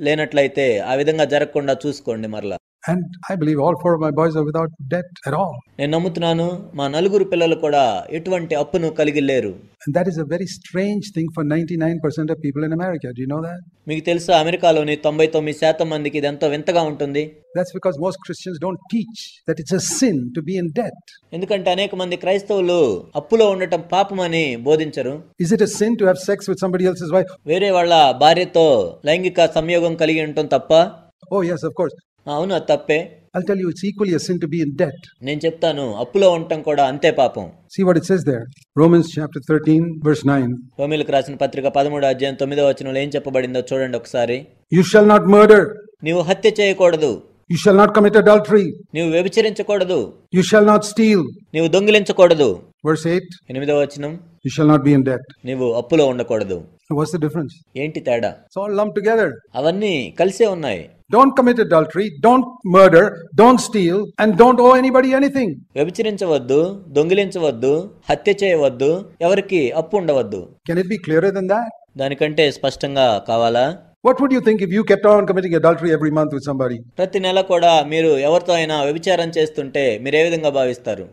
లేనట్లయితే ఆ విధంగా జరగకుండా చూసుకోండి మరలా. And I believe all four of my boys are without debt at all. నేను నమ్ముతున్నాను మా నలుగురు పిల్లలు కూడా ఎటువంటి అప్పును కలిగి లేరు And that is a very strange thing for 99% of people in America. Do you know that? మీకు తెలుసా అమెరికాలోని తొంభై తొమ్మిది శాతం మందికి ఇది ఎంతో వింతగా ఉంటుంది That's because most Christians don't teach that it's a sin to be in debt. ఎందుకంటే అనేక మంది క్రైస్తవులు అప్పులో ఉండటం పాపమని బోధించరు Is it a sin to have sex with somebody else's wife? వేరే వాళ్ళ భార్యతో లైంగిక సంయోగం కలిగి ఉండటం తప్ప Oh, yes, of course. అవును అది తప్పే I'll tell you, it's equally a sin to be in debt. నేను చెప్తాను అప్పులో ఉండటం కూడా అంతే పాపం See what it says there. Romans chapter 13, verse 9. రోమిలకు రాసిన పత్రిక పదమూడు అధ్యాయం తొమ్మిదో వచనంలో ఏం చెప్పబడిందో చూడండి ఒకసారి You shall not murder. నీవు హత్య చేయకూడదు You shall not commit adultery. నీవు వ్యభిచరించకూడదు You shall not steal. నీవు దొంగిలించకూడదు Verse 8. ఎనిమిదో వచనం You shall not be in debt. నీవు అప్పులో ఉండకూడదు what's the difference? ఏంటి తేడా It's all lumped together. అవన్నీ కలిసే ఉన్నాయి Don't commit adultery. Don't murder. Don't steal. And don't owe anybody anything. వ్యభిచరించవద్దు దొంగిలించవద్దు హత్య చేయవద్దు ఎవరికి అప్పు ఉండవద్దు Can it be clearer than that? దానికంటే స్పష్టంగా కావాలా what would you think if you kept on committing adultery every month with somebody ప్రతి నెల కూడా మీరు ఎవరితో అయినా వ్యభిచారం చేస్తుంటే మీరు ఏ విధంగా భావిస్తారు?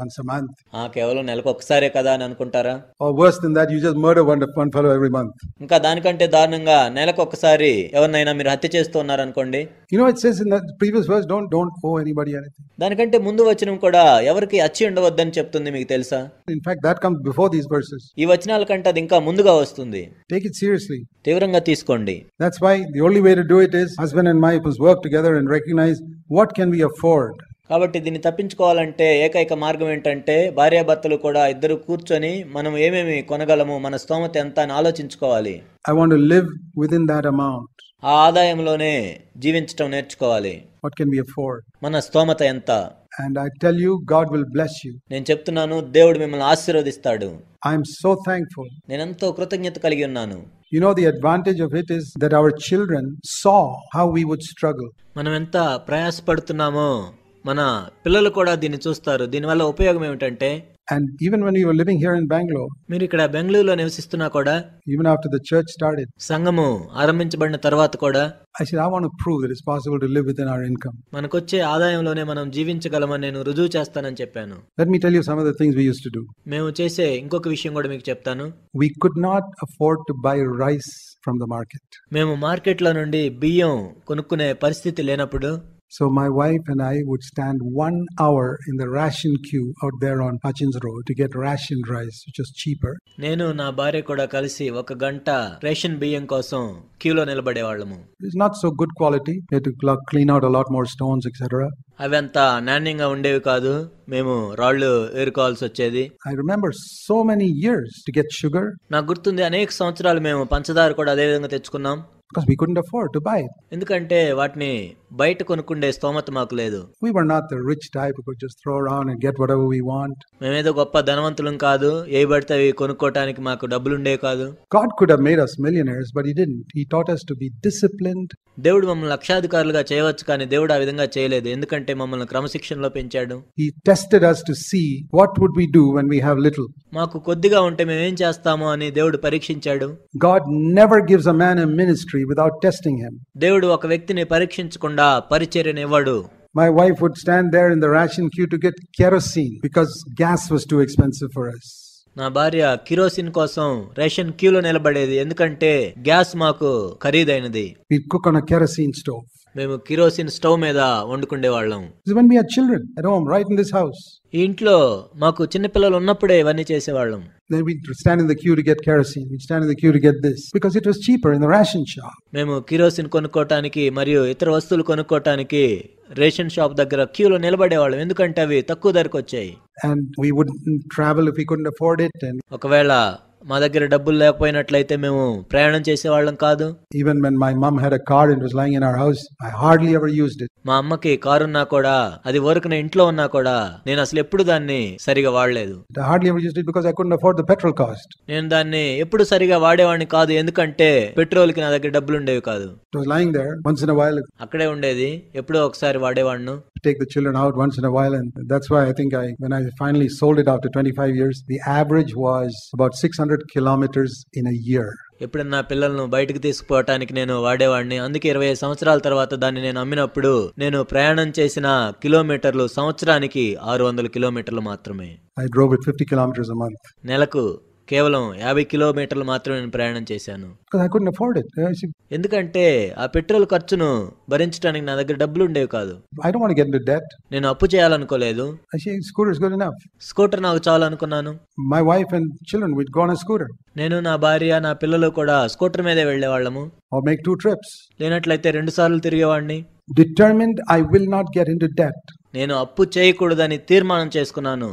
వన్స్ మంత్ కేవలం నెలకు ఒకసారి కదా అని అనుకుంటారా? Worse than that you just murder one one fellow every month ఇంకా దానికంటే దారుణంగా నెలకు ఒకసారి ఎవరినైనా మీరు హత్య చేస్తున్నారు అనుకోండి you know it says in that previous verse don't don't owe anybody anything దానికంటే ముందు వచనం కూడా ఎవరికి అచ్చి ఉండవద్దని చెప్తుంది మీకు తెలుసా? In fact that comes before these verses ఈ వచనాల కంటే అది ఇంకా ముందుగా వస్తుంది. టేక్ ఇట్ సీరియస్లీ తీవ్రంగా తీసుకో తీసుకోండి that's why the only way to do it is husband and wife has work together and recognise what can we afford కాబట్టి దీన్ని తప్పించుకోవాలంటే ఏకైక మార్గం ఏంటంటే భార్యాభర్తలు కూడా ఇద్దరు కూర్చొని మనం ఏమేమి కొనగలము మన స్తోమత ఎంత అని ఆలోచించుకోవాలి. I want live with in that amount ఆ ఆదాయంలోనే జీవించడం నేర్చుకోవాలి. వాట్ కెన్ బి అఫోర్డ్ మన స్తోమత ఎంత? And I tell you God will bless you నేను చెప్తున్నాను దేవుడు మిమ్మల్ని ఆశీర్వదిస్తాడు. ఐ యామ్ సో థాంక్ఫుల్ నేను ఎంతో కృతజ్ఞత కలిగి ఉన్నాను. You know the advantage of it is that our children saw how we would struggle మనం ఎంత ప్రయాస పడుతున్నామో మన పిల్లలు కూడా దీన్ని చూస్తారు. దీని వల్ల ఉపయోగం ఏమిటంటే And even when we were living here in Bangalore, మీరు ఇక్కడ బెంగళూరులో నివసిస్తున్నా కూడా even after the church started, సంఘము ఆరంభించబడిన తర్వాత కూడా I said, I want to prove that it's possible to live within our income. మనకొచ్చే ఆదాయంలోనే మనం జీవించగలమని నేను రుజువు చేస్తానని చెప్పాను Let me tell you some of the things we used to do. మేము చేసే ఇంకొక విషయం కూడా మీకు చెప్తాను We could not afford to buy rice from the market. మేము మార్కెట్లో నుండి బియ్యం కొనుక్కునే పరిస్థితి లేనప్పుడు so my wife and I would stand one hour in the ration queue out there on Pachins road to get ration rice which is cheaper నేను నా భార్య కూడా కలిసి ఒక గంట రేషన్ బియ్యం కోసం క్యూలో నిలబడేవాళ్ళము. It's not so good quality you clean out a lot more stones etcetera అవంతా నాణ్యంగా ఉండేవి కాదు. మేము రాళ్ళు ఏరుకోవాల్సి వచ్చేది. I remember so many years to get sugar నా గుర్తుంది అనేక సంవత్సరాలు మేము పంచదార కూడా అదే విధంగా తెచ్చుకున్నాం. because we couldn't afford to buy it. ఎందుకంటే వాటిని బయట కొనుక్కుండే స్తోమత మాకు లేదు We were not the rich type who could just throw around and get whatever we want. మేమేదో గొప్ప ధనవంతులం కాదు ఏ పడితే అవి కొనుక్కోవటానికి మాకు డబ్బులుండే కాదు God could have made us millionaires, but He didn't. He taught us to be disciplined, దేవుడు మమ్మల్ని లక్షాధికారులుగా చేయవచ్చు కానీ దేవుడు ఆ విధంగా చేయలేదు ఎందుకంటే మమ్మల్ని క్రమశిక్షణలో పెంచాడు He tested us to see what would we do when we have little. మాకు కొద్దిగా ఉంటే మేము ఏం చేస్తామో అని దేవుడు పరీక్షించాడు God never gives a man a ministry without testing him. దేవుడు ఒక వ్యక్తిని పరీక్షించకుండా పరిచర్యను ఇవ్వడు My wife would stand there in the ration queue to get kerosene because gas was too expensive for us. నా భార్య కిరోసిన్ కోసం రేషన్ క్యూలో నిలబడేది ఎందుకంటే గ్యాస్ మాకు ఖరీదైనది We'd cook on a kerosene stove. మేము కిరోసిన్ స్టవ్ మీద వండుకునే వాళ్ళం. Children home right in this house ఈ ఇంట్లో మాకు చిన్న పిల్లలు ఉన్నప్పుడే ఇవన్నీ చేసేవాళ్ళం. Then we stand in the queue to get kerosene. We stand in the queue to మేము కిరోసిన్ కొనుక్కోవటానికి మరియు ఇతర వస్తువులు కొనుక్కోవటానికి రేషన్ షాప్ దగ్గర క్యూలో నిలబడే వాళ్ళం ఎందుకంటే అవి తక్కువ ధరకు వచ్చాయి. And we would travel if we could it ఒకవేళ మా దగ్గర డబ్బులు లేకపోయినట్లయితే మేము ప్రయాణం చేసేవాళ్ళం కాదు even when my mom had a car and was lying in our house, I hardly ever used it. మా అమ్మకి కారు ఉన్నా కూడా అది ఊరకన ఇంట్లో ఉన్నా కూడా నేను అసలు ఎప్పుడు దాన్ని సరిగా వాడలేదు I hardly ever used it because I couldn't afford the petrol cost. నేను దాన్ని ఎప్పుడు సరిగా వాడేవాడిని కాదు ఎందుకంటే పెట్రోల్కి నా దగ్గర డబ్బులు ఉండేవి కాదు It was lying there once in a while. అక్కడే ఉండేది ఎప్పుడో ఒకసారి వాడేవాడిను Take the children out once in a while, and that's why I think I, when I finally sold it after 25 years, the average was about 600 kilometers in a year. ఎప్పుడన్నా పిల్లలను బయటకు తీసుకుపోవటానికి నేను వాడేవాడిని అందుకే ఇరవై సంవత్సరాల తర్వాత దాన్ని నేను అమ్మినప్పుడు నేను ప్రయాణం చేసిన కిలోమీటర్లు సంవత్సరానికి ఆరు వందల కిలోమీటర్లు మాత్రమే I drove it 50 kilometers a month నెలకు కేవలం యాభై కిలోమీటర్లు మాత్రమే నేను ప్రయాణం చేశాను. ఎందుకంటే ఆ పెట్రోల్ ఖర్చును భరించడానికి నా దగ్గర డబ్బులు ఉండేవి కాదు. నేను అప్పు చేయాలనుకోలేదు. స్కూటర్ నాకు చాలు అనుకున్నాను my wife and children with gone scooter నేను నా భార్య నా పిల్లలు కూడా స్కూటర్ మీదే వెళ్ళే వాళ్ళము మేక్ టూ ట్రిప్స్ లేనట్లయితే రెండు సార్లు తిరిగేవాడిని. Determine I will not get into debt నేను అప్పు చేయకూడదని తీర్మానం చేసుకున్నాను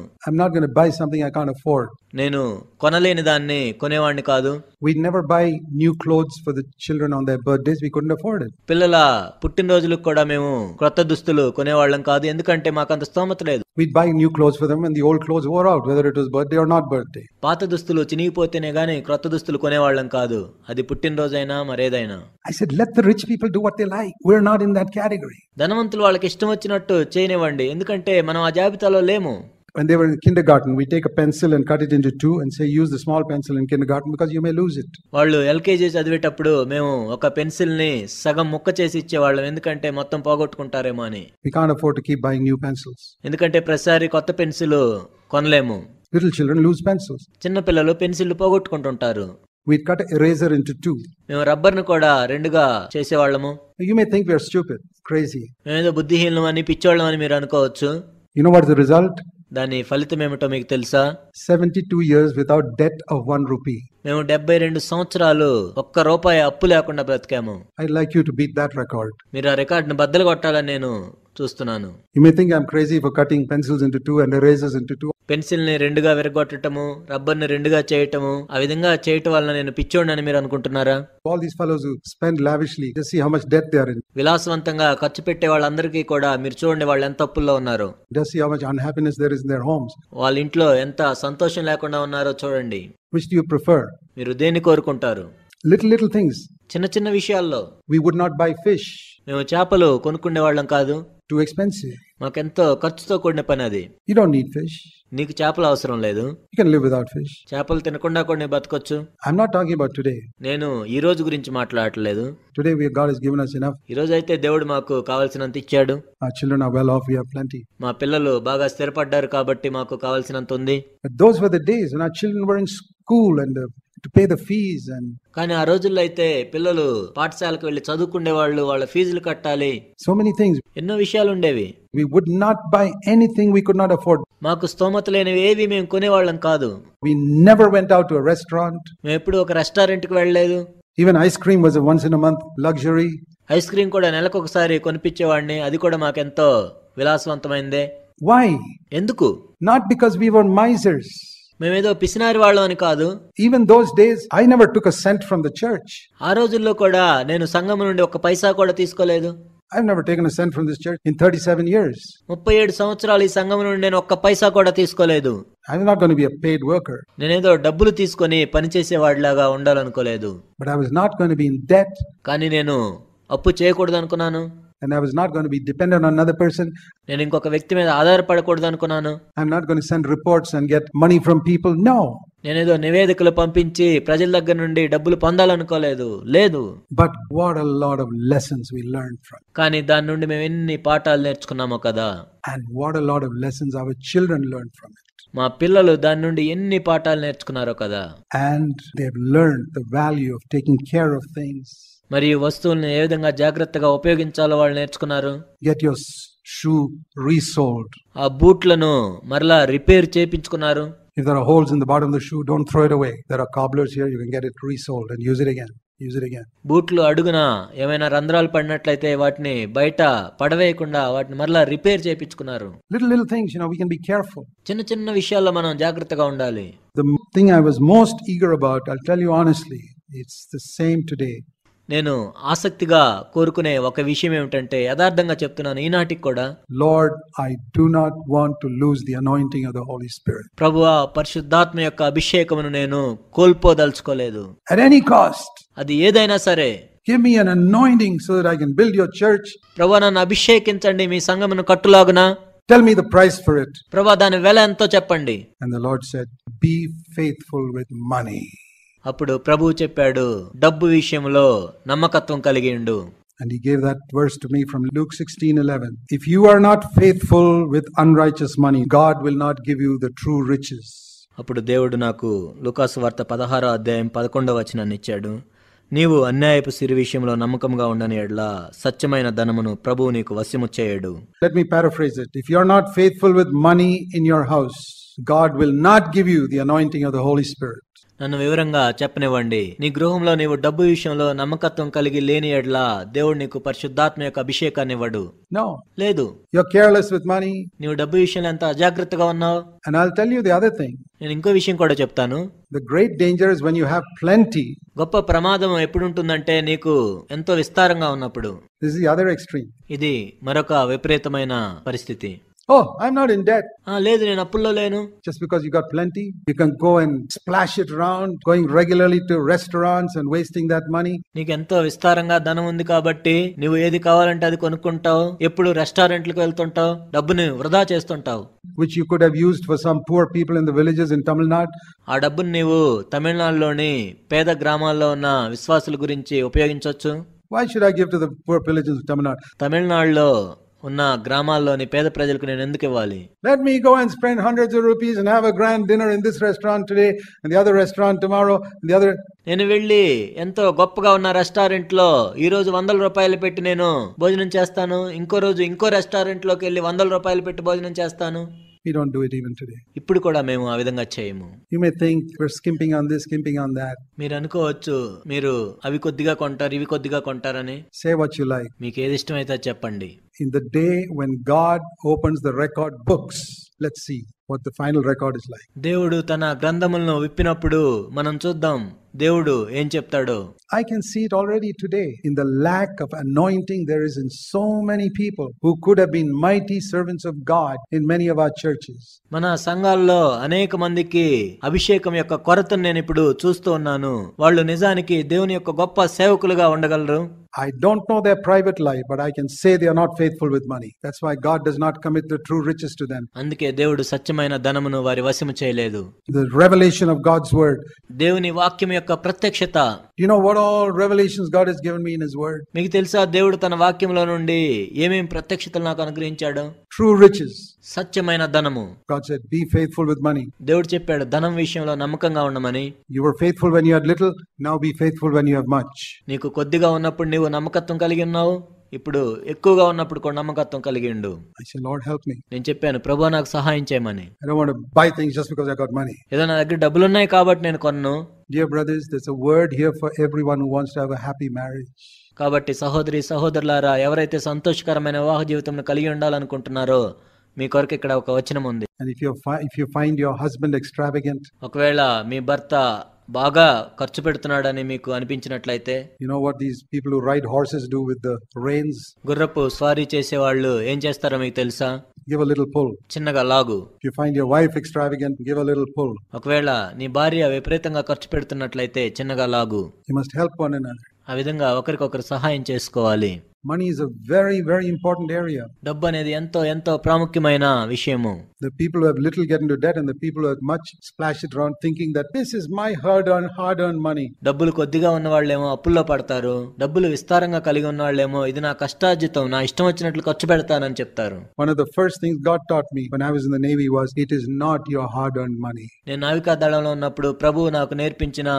going to buy something I can't afford. నేను కొనలేని దాన్ని కొనేవాడిని కాదు We'd never buy new clothes for the children on their birthdays. We couldn't afford it. పిల్లల పుట్టినరోజులకు కూడా మేము క్రొత్త దుస్తులు కొనేవాళ్ళం కాదు ఎందుకంటే మాకు అంత స్తోమత లేదు We'd buy new clothes for them when the old clothes wore out, whether it was birthday or not birthday. పాత దుస్తులు చినిగిపోతేనే గాని క్రొత్త దుస్తులు కొనేవాళ్ళం కాదు అది పుట్టినరోజైనా మరేదైనా I said, let the rich people do what they like. We're not in that category. ధనవంతులు వాళ్ళకి ఇష్టం వచ్చినట్టు చేయనివ్వండి ఎందుకంటే మనం ఆ జాబితాలో లేము When they were in kindergarten, we take a pencil and cut it into two and say, use the small pencil in kindergarten because you may lose it. వాళ్ళు ఎల్కేజీ చదివేటప్పుడు మేము ఒక పెన్సిల్ని సగం ముక్క చేసి ఇచ్చేవాళ్ళం ఎందుకంటే మొత్తం పోగొట్టుకుంటారేమో అని We can't afford to keep buying new pencils. ఎందుకంటే ప్రతిసారి కొత్త పెన్సిల్ కొనలేము Little children lose pencils. చిన్న పిల్లలు పెన్సిల్ పోగొట్టుకుంటుంటారు We'd cut an eraser into two. మేము రబ్బర్ను కూడా రెండుగా చేసేవాళ్ళము You may think we are stupid, crazy. మేమేదో బుద్ధిహీనం అని పిచ్చోళ్ళం అని మీరు అనుకోవచ్చు You know what's the result? దాని ఫలితం ఏమిటో మీకు తెలుసా? Seventy two years without debt of one rupee మేము డెబ్బై రెండు సంవత్సరాలు ఒక్క రూపాయి అప్పు లేకుండా బ్రతికాము. I like you to beat that record మీరు ఆ రికార్డ్ను బద్దలు కొట్టాలని నేను చూస్తున్నాను. You may think I am crazy for cutting pencils into 2 and erasers into 2 పెన్సిల్ని రెండుగా విరగొట్టడము రబ్బర్ని రెండుగా చేయటము ఆ విధంగా చేయటం వల్ల నేను పిచ్చోడి అని మీరు అనుకుంటున్నారా? All these fellows spend lavishly just much debt they విలాసవంతంగా ఖర్చు పెట్టే వాళ్ళందరికీ కూడా మీరు చూడండి వాళ్ళు ఎంత తప్పుల్లో ఉన్నారు. Just see how much unhappiness there is in homes వాళ్ళ ఇంట్లో ఎంత సంతోషం లేకుండా ఉన్నారో చూడండి. విచ్ డు ప్రిఫర్ మీరు దేన్ని కోరుకుంటారు? లిటిల్ లిటిల్ థింగ్స్ చిన్న చిన్న విషయాల్లో. We would not buy fish మేము చేపలు కొనుక్కునే వాళ్ళం కాదు. టూ ఎక్స్పెన్సివ్ మాకెంతో ఖర్చుతో కూడిన పని అది యూ డోంట్ నీడ్ ఫిష్ నీకు చేపలు అవసరం లేదు. You can live without fish చేపలు తినకుండా కూడా నేను బతకొచ్చు. I'm not talking about today నేను ఈ రోజు గురించి మాట్లాడట్లేదు. Today we God has given us enough ఈ రోజు అయితే దేవుడు మాకు కావాల్సినంత ఇచ్చాడు. ఆ children are well off we have plenty మా పిల్లలు బాగా స్థిరపడ్డారు కాబట్టి మాకు కావాల్సినంత ఉంది. Those were the days when our children were in school and to pay the fees and కానీ ఆ రోజుల్లో అయితే పిల్లలు పాఠశాలకు వెళ్ళి చదువుకునే వాళ్ళు వాళ్ళ ఫీజులు కట్టాలి so many things. ఎన్నో విషయాలు ఉండేవి We would not buy anything we could not afford. మాకు స్తోమత లేనివి ఏవి మేము కొనేవాళ్ళం కాదు We never went out to a restaurant. మేము ఎప్పుడు ఒక రెస్టారెంట్కి వెళ్ళలేదు Even ice cream was a once in a month luxury. Ice cream కూడా నెలకు ఒకసారి కొనిపించేవాడిని అది కూడా మాకెంతో విలాసవంతమైందే Why? ఎందుకు Not because we were misers. మేమేదో పిసినారి వాళ్ళం అని కాదు. Even those days I never took a cent from the church ఆ రోజుల్లో కూడా నేను సంఘం నుండి ఒక పైసా కూడా తీసుకోలేదు. I never taken a cent from this church in 37 years 37 సంవత్సరాలు ఈ సంఘం నుండి నేను ఒక్క పైసా కూడా తీసుకోలేదు. I am not going to be a paid worker నేను ఏదో డబ్బులు తీసుకొని పని చేసే వాడిలాగా ఉండాలనుకోలేదు. But I was not going to be in debt కానీ నేను అప్పు చేయకూడదు అనుకున్నాను and I was not going to be dependent on another person. నేను ఇంకొక వ్యక్తి మీద ఆధారపడకూడదు అనుకున్నాను I'm not going to send reports and get money from people. No. నేనేదో నివేదికలు పంపించి ప్రజల దగ్గర నుండి డబ్బులు పొందాలనుకోలేదు లేదు But what a lot of lessons we learned from. కానీ దాని నుండి మేము ఎన్ని పాఠాలు నేర్చుకున్నామో కదా And what a lot of lessons our children learned from it. మా పిల్లలు దాని నుండి ఎన్ని పాఠాలు నేర్చుకున్నారో కదా And they've learned the value of taking care of things. మరియు వస్తువులను ఏ విధంగా జాగ్రత్తగా ఉపయోగించాలో వాళ్ళు నేర్చుకున్నారు Get your s- shoe resoled. ఆ బూట్లను మరలా repair చేపించుకున్నారు If there are holes in the bottom of the shoe, don't throw it away. There are cobblers here, you can get it resoled and use it again. Use it again. బూట్లు అడుగున ఏమైనా రంధ్రాలు పడినట్లయితే వాటిని బయట పడవేయకుండా వాటిని మరలా repair చేపించుకున్నారు Little, little things, you know, we can be careful. చిన్న చిన్న విషయాల్లో మనం జాగ్రత్తగా ఉండాలి The m- thing I was most eager about, I'll tell you honestly, it's the same today. నేను ఆసక్తిగా కోరుకునే ఒక విషయం ఏమిటంటే యథార్థంగా చెప్తున్నాను ఈనాటికి కూడా Lord, I do not want to lose the anointing of the Holy Spirit ప్రభువా పరిశుద్ధాత్మ యొక్క అభిషేకమును నేను కోల్పోదలుచుకోలేదు at any cost. అది ఏదైనా సరే Give me an anointing so that I can build your church. ప్రభా నన్ను అభిషేకించండి మీ సంఘమును కట్టులాగున Tell me the price for it. ప్రభా దాని వెల ఎంతో చెప్పండి And the Lord said, Be faithful with money. అప్పుడు ప్రభువు చెప్పాడు డబ్బు విషయంలో నమ్మకత్వం కలిగి ఉండు And he gave that verse to me from Luke 16 11. If you are not faithful with unrighteous money, God will not give you the true riches. అప్పుడు దేవుడు నాకు లుకాసు వార్త పదహారో అధ్యాయం పదకొండవ వచనాన్ని ఇచ్చాడు నీవు అన్యాయపు సిరి విషయంలో నమ్మకంగా ఉండని ఎడ్ల సత్యమైన ధనమును ప్రభువు నీకు వశ్యము చేయడు Let me paraphrase it. If you are not faithful with money in your house, God will not give you the anointing of the Holy Spirit. నన్ను వివరంగా చెప్పనివ్వండి నీ గృహంలో నీవు డబ్బు విషయంలో నమ్మకత్వం కలిగి లేని ఎడ్ల దేవుడు నీకు పరిశుద్ధాత్మ యొక్క అభిషేకాన్ని ఇవ్వడు No. లేదు You're careless with money. నీవు డబ్బు విషయంలో ఎంత అజాగ్రత్తగా ఉన్నావు And I'll tell you the other thing. నేను ఇంకో విషయం కూడా చెప్తాను The great danger is when you have plenty. గొప్ప ప్రమాదం ఎప్పుడు ఉంటుందంటే నీకు ఎంతో విస్తారంగా ఉన్నప్పుడు This is the other extreme. ఇది మరొక విపరీతమైన పరిస్థితి Oh, I'm not in debt. ఆ లేదు నేను అప్పుల్లో లేను Just because you got plenty, you can go and splash it around, going regularly to restaurants and wasting that money. నీకు ఎంతో విస్తారంగా ధనం ఉంది కాబట్టి నువ్వు ఏది కావాలంటే అది కొనుక్కుంటావు ఎప్పుడు రెస్టారెంట్లకు వెళ్తుంటావు డబ్బుని వృధా చేస్తుంటావు which you could have used for some poor people in the villages in Tamil Nadu. ఆ డబ్బుని నీవు తమిళనాడులోని పేద గ్రామాల్లో ఉన్న విశ్వాసుల గురించి ఉపయోగించవచ్చు Why should I give to the poor villages of Tamil Nadu? తమిళనాడులో ఉన్న గ్రామాల్లోని పేద ప్రజలకు నేను ఎందుకు ఇవ్వాలి? Let me go and spend hundreds of rupees and have a grand dinner in this restaurant today and the other restaurant tomorrow and the other నేను వెళ్ళి ఎంతో గొప్పగా ఉన్న రెస్టారెంట్లో ఈ రోజు వందల రూపాయలు పెట్టి నేను భోజనం చేస్తాను. ఇంకో రోజు ఇంకో రెస్టారెంట్లోకి వెళ్ళి వందల రూపాయలు పెట్టి భోజనం చేస్తాను. We don't do it even today. ఇప్పుడు కూడా మేము ఆ విధంగా చేయము You may think we're skimping on this, skimping on that. మీరు అనుకోవచ్చు మీరు అవి కొద్దిగా కొంటారు ఇవి కొద్దిగా కొంటారని Say what you like. మీకు ఏది ఇష్టమైతే అది చెప్పండి In the day when God opens the record books, let's see what the final record is like. దేవుడు తన గ్రంథములను విప్పినప్పుడు మనం చూద్దాం దేవుడు ఏం చెప్తాడు? I can see it already today in the lack of anointing there is in so many people who could have been mighty servants of God in many of our churches మన సంఘాల్లో అనేక మందికి అభిషేకం యొక్క కొరతను నేను ఇప్పుడు చూస్తూ ఉన్నాను. వాళ్ళు నిజానికి దేవుని యొక్క గొప్ప సేవకులుగా ఉండగలరు? I don't know their private life, but I can say they are not faithful with money. That's why God does not commit the true riches to them. అందుకే దేవుడు సత్యమైన ధనమును వారి వశము చేయలేదు The revelation of God's word. దేవుని వాక్యం యొక్క ప్రత్యక్షత You know what all revelations God has given me in His word? మీకు తెలుసా దేవుడు తన వాక్యంలో నుండి ఏమేం ప్రత్యక్షతలు నాకు అనుగ్రహించాడు True riches. సత్యమైన ధనము God said, Be faithful with money. దేవుడు చెప్పాడు ధనం విషయంలో నమ్మకంగా ఉండమని You were faithful when you had little, now be faithful when you have much. నీకు కొద్దిగా ఉన్నప్పుడు నీవు నమ్మకత్వం కలిగి ఉన్నావు ఇప్పుడు ఎక్కువగా ఉన్నప్పుడు కూడా నమ్మకత్వం కలిగి ఉండు. నేను చెప్పాను ప్రభు నాకు సహాయం చేయమని. ఏదో నా దగ్గర డబ్బులు ఉన్నాయి కాబట్టి నేను కొన్ను. Dear brothers, there's a word here for everyone who wants కాబట్టి సహోదరి సహోదరులారా ఎవరైతే సంతోషకరమైన వివాహ జీవితం కలిగి ఉండాలనుకుంటున్నారో మీ కొరకు ఇక్కడ ఒక వచనం ఉంది. ఒకవేళ మీ భర్త బాగా ఖర్చు పెడుతున్నాడని మీకు అనిపించినట్లయితే you know what these people who ride horses do with the reins? గుర్రపు స్వారీ చేసేవాళ్ళు ఏం చేస్తారో మీకు తెలుసా Give a little pull. చిన్నగా లాగు If you find your wife extravagant, give a little pull. ఒకవేళ నీ భార్య విపరీతంగా ఖర్చు పెడుతున్నట్లయితే చిన్నగా లాగు You must help one another. ఆ విధంగా ఒకరికొకరు సహాయం చేసుకోవాలి Money is a very, very important area. డబ్బు అనేది ఎంతో ఎంతో ప్రాముఖ్యమైన విషయము The people who have little get into debt, and the people who have much splash it around thinking that this is my hard-earned, hard-earned money. డబ్బులు కొద్దిగా ఉన్న వాళ్ళేమో అప్పుల్లో పడతారు డబ్బులు విస్తారంగా కలిగి ఉన్న వాళ్ళేమో ఇది నా కష్టార్జితం నా ఇష్టం వచ్చినట్లు ఖర్చు పెడతానని చెప్తారు One of the first things God taught me when I was in the Navy was, it is not your hard-earned money. నేను నావికా దళంలో ఉన్నప్పుడు ప్రభువు నాకు నేర్పించిన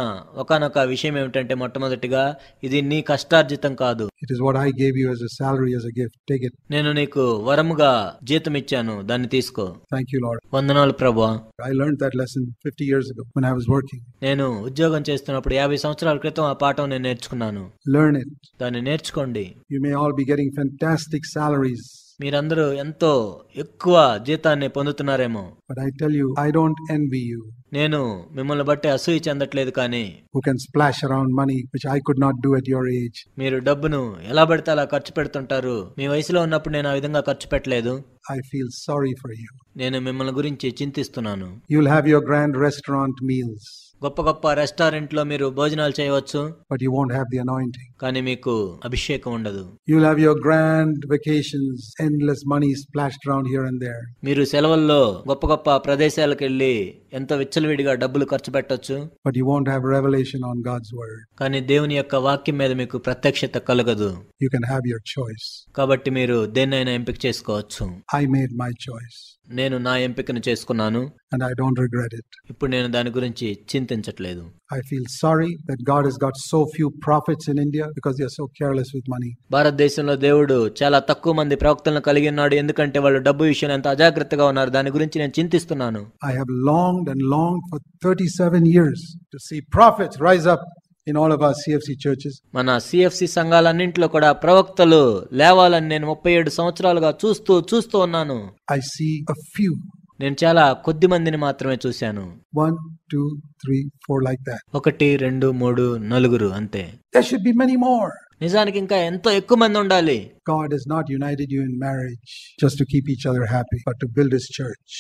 ఒకానొక విషయం ఏమిటంటే మొట్టమొదటిగా ఇది నీ కష్టార్జితం కాదు It is what I gave you as a salary, as a gift. Take it. నేను నీకు వరముగా జీతం ఇచ్చాను దాన్ని తీసుకో థ్యాంక్ యూ లార్డ్ వందనాలు ప్రభా. I learn that lesson fifty years ago when I was working నేను ఉద్యోగం చేస్తున్నప్పుడు యాభై సంవత్సరాల క్రితం ఆ పాఠం నేను నేర్చుకున్నాను. లర్న్ ఇట్ దాన్ని నేర్చుకోండి. You may all be getting fantastic salaries మీరందరూ ఎంతో ఎక్కువ జీతాన్ని పొందుతున్నారేమో. But I tell you I don't envy you నేను మిమ్మల్ని బట్టి అసూయి చెందట్లేదు కానీ who can splash around money which I could not do at your age మీరు డబ్బును ఎలా పడితే అలా ఖర్చు పెడుతుంటారు? మీ వయసులో ఉన్నప్పుడు నేను ఆ విధంగా ఖర్చు పెట్టలేదు. I feel sorry for you నేను మిమ్మల్ని గురించి చింతిస్తున్నాను. You'll have your grand restaurant meals గొప్ప గొప్ప రెస్టారెంట్లో మీరు భోజనాలు చేయవచ్చు. But you won't have the anointing కానీ మీకు అభిషేకం ఉండదు. You have have your grand vacations endless moneys splashed around here and there మీరు సెలవుల్లో గొప్ప గొప్ప ప్రదేశాలకు వెళ్ళి ఎంత విచ్చలవిడిగా డబ్బులు ఖర్చు పెట్టొచ్చు. But you won't have revelation on God's word కానీ దేవుని యొక్క వాక్యం మీద మీకు ప్రత్యక్షత కలగదు. You can have your choice కాబట్టి మీరు దేన్నైనా ఎంపిక చేసుకోవచ్చు. ఐ మేడ్ మై చాయిస్ నేను నా ఎంపికను చేసుకున్నాను. And I don't regret it ఇప్పుడు నేను దాని గురించి చింతించట్లేదు. I feel sorry that God has got so few prophets in India because they are so careless with money భారతదేశంలో దేవుడు చాలా తక్కువ మంది ప్రవక్తలను కలిగి ఉన్నాడు. ఎందుకంటే వాళ్ళు డబ్బు విషయం ఎంత అజాగ్రత్తగా ఉన్నారు? దాని గురించి నేను చింతిస్తున్నాను. I have long and long for 37 years to see prophets rise up in all of our CFC churches మన సిఎఫ్సి సంఘాలన్నింటిలో కూడా ప్రవక్తలు లేవాలని నేను ముప్పై ఏడు సంవత్సరాలుగా చూస్తూ చూస్తూ ఉన్నాను. ఐ సీ అ ఫ్యూ నేను చాలా కొద్ది మందిని మాత్రమే చూశాను. One two three four like ఒకటి రెండు మూడు నలుగురు అంతే. They should be many more నిజానికి ఇంకా ఎంతో ఎక్కువ మంది ఉండాలి. God is not united you in marriage just keep each other happy but to build his church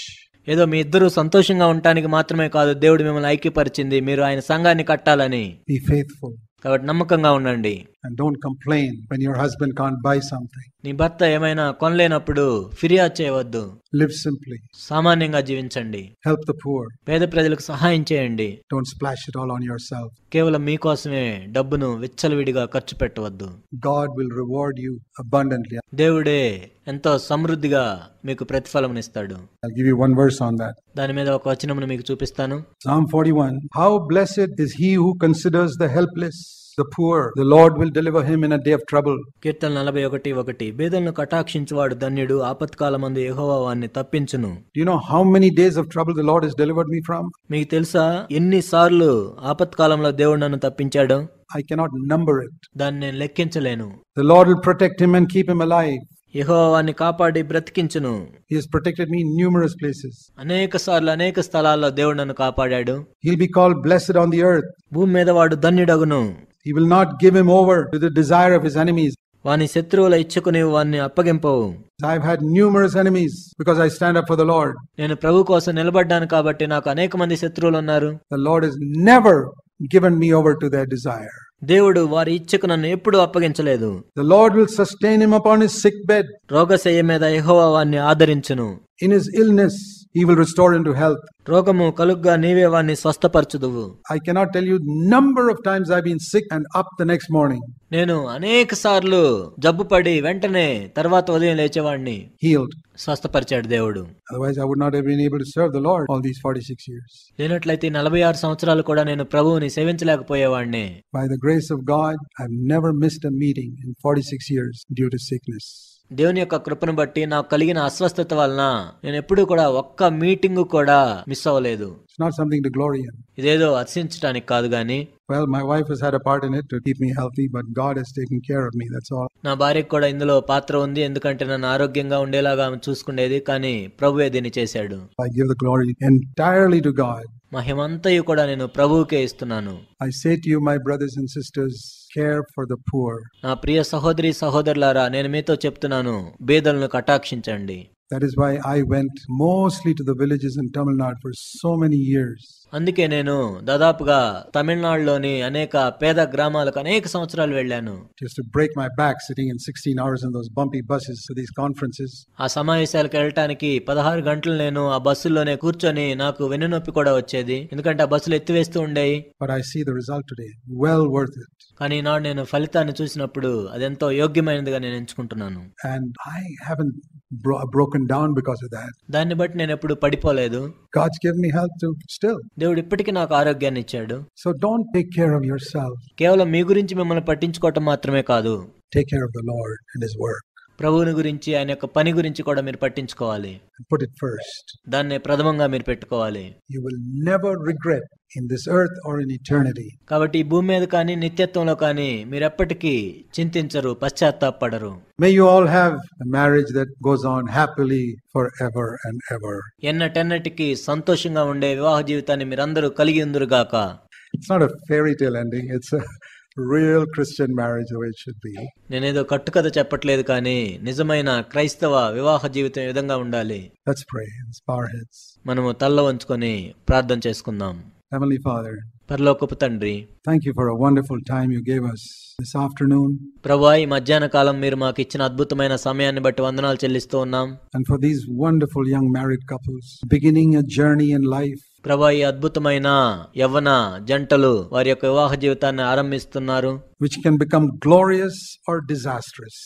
ఏదో మీ ఇద్దరు సంతోషంగా ఉండటానికి మాత్రమే కాదు దేవుడు మిమ్మల్ని ఐక్యపరిచింది. మీరు ఆయన సంఘాన్ని కట్టాలని. కాబట్టి నమ్మకంగా ఉండండి. And don't complain when your husband can't buy something. నీ భర్త ఏమైనా కొనలేనప్పుడు ఫిర్యాదు చేయవద్దు Live simply. సామాన్యంగా జీవించండి Help the poor. పేద ప్రజలకు సహాయం చేయండి Don't splash it all on yourself. కేవలం మీకోసమే డబ్బును విచ్చలవిడిగా ఖర్చు పెట్టవద్దు God will reward you abundantly. దేవుడే ఎంతో సమృద్ధిగా మీకు ప్రతిఫలమునిస్తాడు I'll give you one verse on that. దాని మీద ఒక వచనమును మీకు చూపిస్తాను Psalm 41 How blessed is he who considers the helpless, the poor. The Lord will deliver him in a day of trouble. కీర్తన నలభై ఒకటి ఒకటి బేదలను కటాక్షించువాడు ధన్యుడు ఆపత్కాలమందు యెహోవా వాణ్ణి తప్పించును Do you know how many days of trouble the Lord has delivered me from? మీకు తెలుసా ఎన్నిసార్లు ఆపత్కాలంలో దేవుడు నన్ను తప్పించాడు I cannot number it. దాన్ని నేను లెక్కించలేను The Lord will protect him and keep him alive. యెహోవా వాణ్ణి కాపాడి బ్రతికించును He has protected me in numerous places. అనేక సార్లు అనేక స్థలాల్లో దేవుడు నన్ను కాపాడాడు He'll be called blessed on the earth. భూమి మీద వాడు ధన్యుడగును He will not give him over to the desire of his enemies. వాని శత్రువుల ఇచ్చుకు నీవు వాన్ని అప్పగింపవు I've had numerous enemies because I stand up for the Lord. నేను ప్రభు కోసం నిలబడ్డాను కాబట్టి నాకు అనేక మంది శత్రువులు ఉన్నారు The Lord has never given me over to their desire. దేవుడు వారి ఇచ్చకు నన్ను ఎప్పుడూ అప్పగించలేదు The Lord will sustain him upon his sick bed. రోగశయ్య మీద యెహోవా వారిని ఆదరించును In his illness, he will restore him to health. రోగము కలుగ్గా నీవే వారిని స్వస్థపరచుదువు I cannot tell you number of times I've been sick and up the next morning, నేను అనేక సార్లు జబ్బుపడి వెంటనే తర్వాత ఉదయం లేచేవాడిని healed. స్వస్థపరిచాడు దేవుడు Otherwise, I would not have been able to serve the Lord all these 46 years. లేనట్లయితే ఈ నలభై ఆరు సంవత్సరాలు కూడా నేను ప్రభువుని సేవించలేకపోయేవాడిని By the grace of God, I've never missed a meeting in 46 years due to sickness. దేవుని యొక్క కృపను బట్టి నాకు కలిగిన అస్వస్థత వలన నేను ఎప్పుడూ కూడా ఒక్క మీటింగ్ కూడా మిస్ అవ్వలేదు It's not something to glory in. ఇదేదో అర్శించడానికి కాదు గాని Well, my wife has had a part in it to keep me healthy, but God has taken care of me. That's all. నా భార్యకు కూడా ఇందులో పాత్ర ఉంది ఎందుకంటే నన్ను ఆరోగ్యంగా ఉండేలాగా ఆమె చూసుకునేది కానీ ప్రభువే దీన్ని చేశాడు I give the glory entirely to God. మహిమంతయు కూడా నేను ప్రభువుకే ఇస్తున్నాను. I say to you my brothers and sisters care for the poor నా ప్రియ సహోదరి సహోదరులారా నేను మీతో చెప్తున్నాను బేదలను కటాక్షించండి. That is why I went mostly to the villages in Tamil Nadu for so many years అందుకే నేను దాదాపుగా తమిళనాడులోని అనేక పేద గ్రామాలకు అనేక సంవత్సరాలు వెళ్ళాను. ఆ సమావేశాలకు వెళ్ళటానికి పదహారు గంటలు నేను ఆ బస్సుల్లోనే కూర్చొని నాకు వెన్నునొప్పి కూడా వచ్చేది. ఎందుకంటే ఆ బస్సులు ఎత్తివేస్తూ ఉండేవి. But I see the result today well worth కానీ నాడు నేను ఫలితాన్ని చూసినప్పుడు అది ఎంతో యోగ్యమైనదిగా నేను ఎంచుకుంటున్నాను. And I haven't broken down because of that దాన్ని బట్టి నేను ఎప్పుడు పడిపోలేదు. God's give health to still దేవుడు ఇప్పటికీ నాకు ఆరోగ్యాన్ని ఇచ్చాడు. So don't take care of yourself కేవలం మీ గురించి మిమ్మల్ని పట్టించుకోవటం మాత్రమే కాదు. Take care of the Lord and his work ప్రభువుని గురించి ఆయన యొక్క పని గురించి కూడా మీరు పట్టించుకోవాలి. దాన్ని ప్రథమంగా మీరు పెట్టుకోవాలి. You will never regret in this earth or in eternity కాబట్టి ఈ భూమి మీద కానీ నిత్యత్వంలో కానీ మీరు ఎప్పటికీ చింతించరు పశ్చాత్తాపడరు may you all have a marriage that goes on happily for ever and ever ఎన్నటెన్నటికి సంతోషంగా ఉండే వివాహ జీవితాన్ని మీరందరూ కలిగి ఉందరు గాక it's not a fairy tale ending it's real Christian marriage the way it should be. నేనేదో కట్టుకథ చెప్పట్లేదు కానీ నిజమైన క్రైస్తవ వివాహ జీవితం ఈ విధంగా ఉండాలి Let's pray. Let's bow our heads. మనము తల్ల వంచుకొని ప్రార్థన చేసుకుందాం Heavenly Father, పరలోకపు తండ్రి thank you for a wonderful time you gave us this afternoon ప్రభా ఈ మధ్యాహ్న కాలం మీరు మాకు ఇచ్చిన అద్భుతమైన సమయాన్ని బట్టి వందనాలు చెల్లిస్తూ ఉన్నాం and for these wonderful young married couples beginning a journey in life. ప్రభా ఈ అద్భుతమైన యవ్వన జంటలు వారి యొక్క వివాహ జీవితాన్ని ఆరంభిస్తున్నారు which can become glorious or disastrous.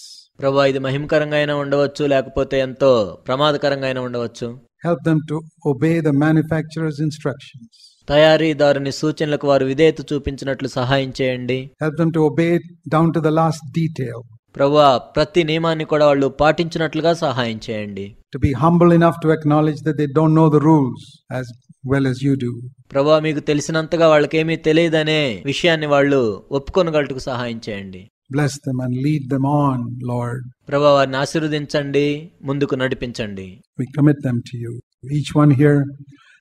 ప్రభా ఇది మహిమకరంగా అయినా ఉండవచ్చు లేకపోతే ఎంతో ప్రమాదకరంగా అయినా ఉండవచ్చు Help them to obey the manufacturer's instructions. తయారీదారుని సూచనలకు వారు విధేయత చూపించినట్లు సహాయం చేయండి them to obey it down to the last detail. ప్రభా ప్రతి నియమాన్ని కూడా వాళ్ళు పాటించినట్లుగా సహాయం చేయండి To be humble enough to acknowledge that they don't know the rules as well as you do. ప్రభా మీకు తెలిసినంతగా వాళ్ళకేమీ తెలియదనే విషయాన్ని వాళ్ళు ఒప్పుకొనగలటుకు సహాయం చేయండి Bless them and lead them on, Lord. ప్రభా వారిని ఆశీర్వదించండి ముందుకు నడిపించండి We commit them to you. Each one here,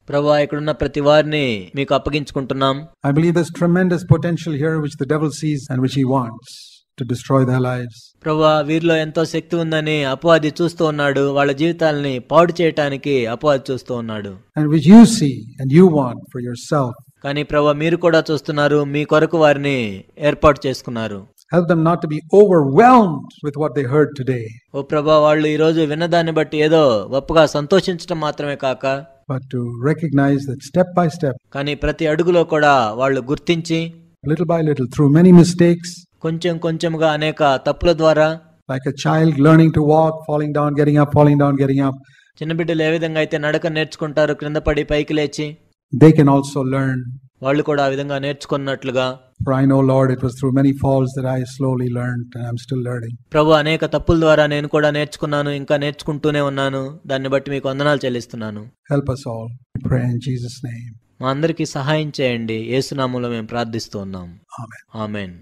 ప్రభా ఇక్కడున్న ప్రతి వారిని మీకు అప్పగించుకుంటున్నాం I believe there's tremendous potential here which the devil sees and which he wants to destroy their lives. ప్రభా వీరిలో ఎంతో శక్తి ఉందని అపవాది చూస్తూ ఉన్నాడు వాళ్ళ జీవితాలని పాడు చేయటానికి అపవాది చూస్తూ ఉన్నాడు And which you see and you want for yourself. కానీ ప్రభా మీరు కూడా చూస్తున్నారు మీ కొరకు వారిని ఏర్పాటు చేసుకున్నారు Help them not to be overwhelmed with what they heard today, ఓ ప్రభా వాళ్ళు ఈ రోజు విన్నదాన్ని బట్టి ఏదో గొప్పగా సంతోషించడం మాత్రమే కాక but to recognize that step by step, కానీ ప్రతి అడుగులో కూడా వాళ్ళు గుర్తించి little by little, through many mistakes, కొంచెం కొంచెంగా అనేక తప్పుల ద్వారా like a child learning to walk, falling down, getting up, falling down, getting up, చిన్న బిడ్డలు ఏ విధంగా అయితే నడక నేర్చుకుంటారు క్రింద పడి పైకి లేచి they can also learn. వాళ్ళు కూడా ఆ విధంగా నేర్చుకున్నట్లుగా For I know, Lord, it was through many falls that I slowly learned and I'm still learning. ప్రభు అనేక తప్పుల ద్వారా నేను కూడా నేర్చుకున్నాను ఇంకా నేర్చుకుంటూనే ఉన్నాను దాన్ని బట్టి మీకు వందనాలు చెల్లిస్తున్నాను Help us all. We pray in Jesus' name. మా అందరికీ సహాయం చేయండి ఏసునామంలో మేము ప్రార్థిస్తూ ఉన్నాం Amen. ఆమెన్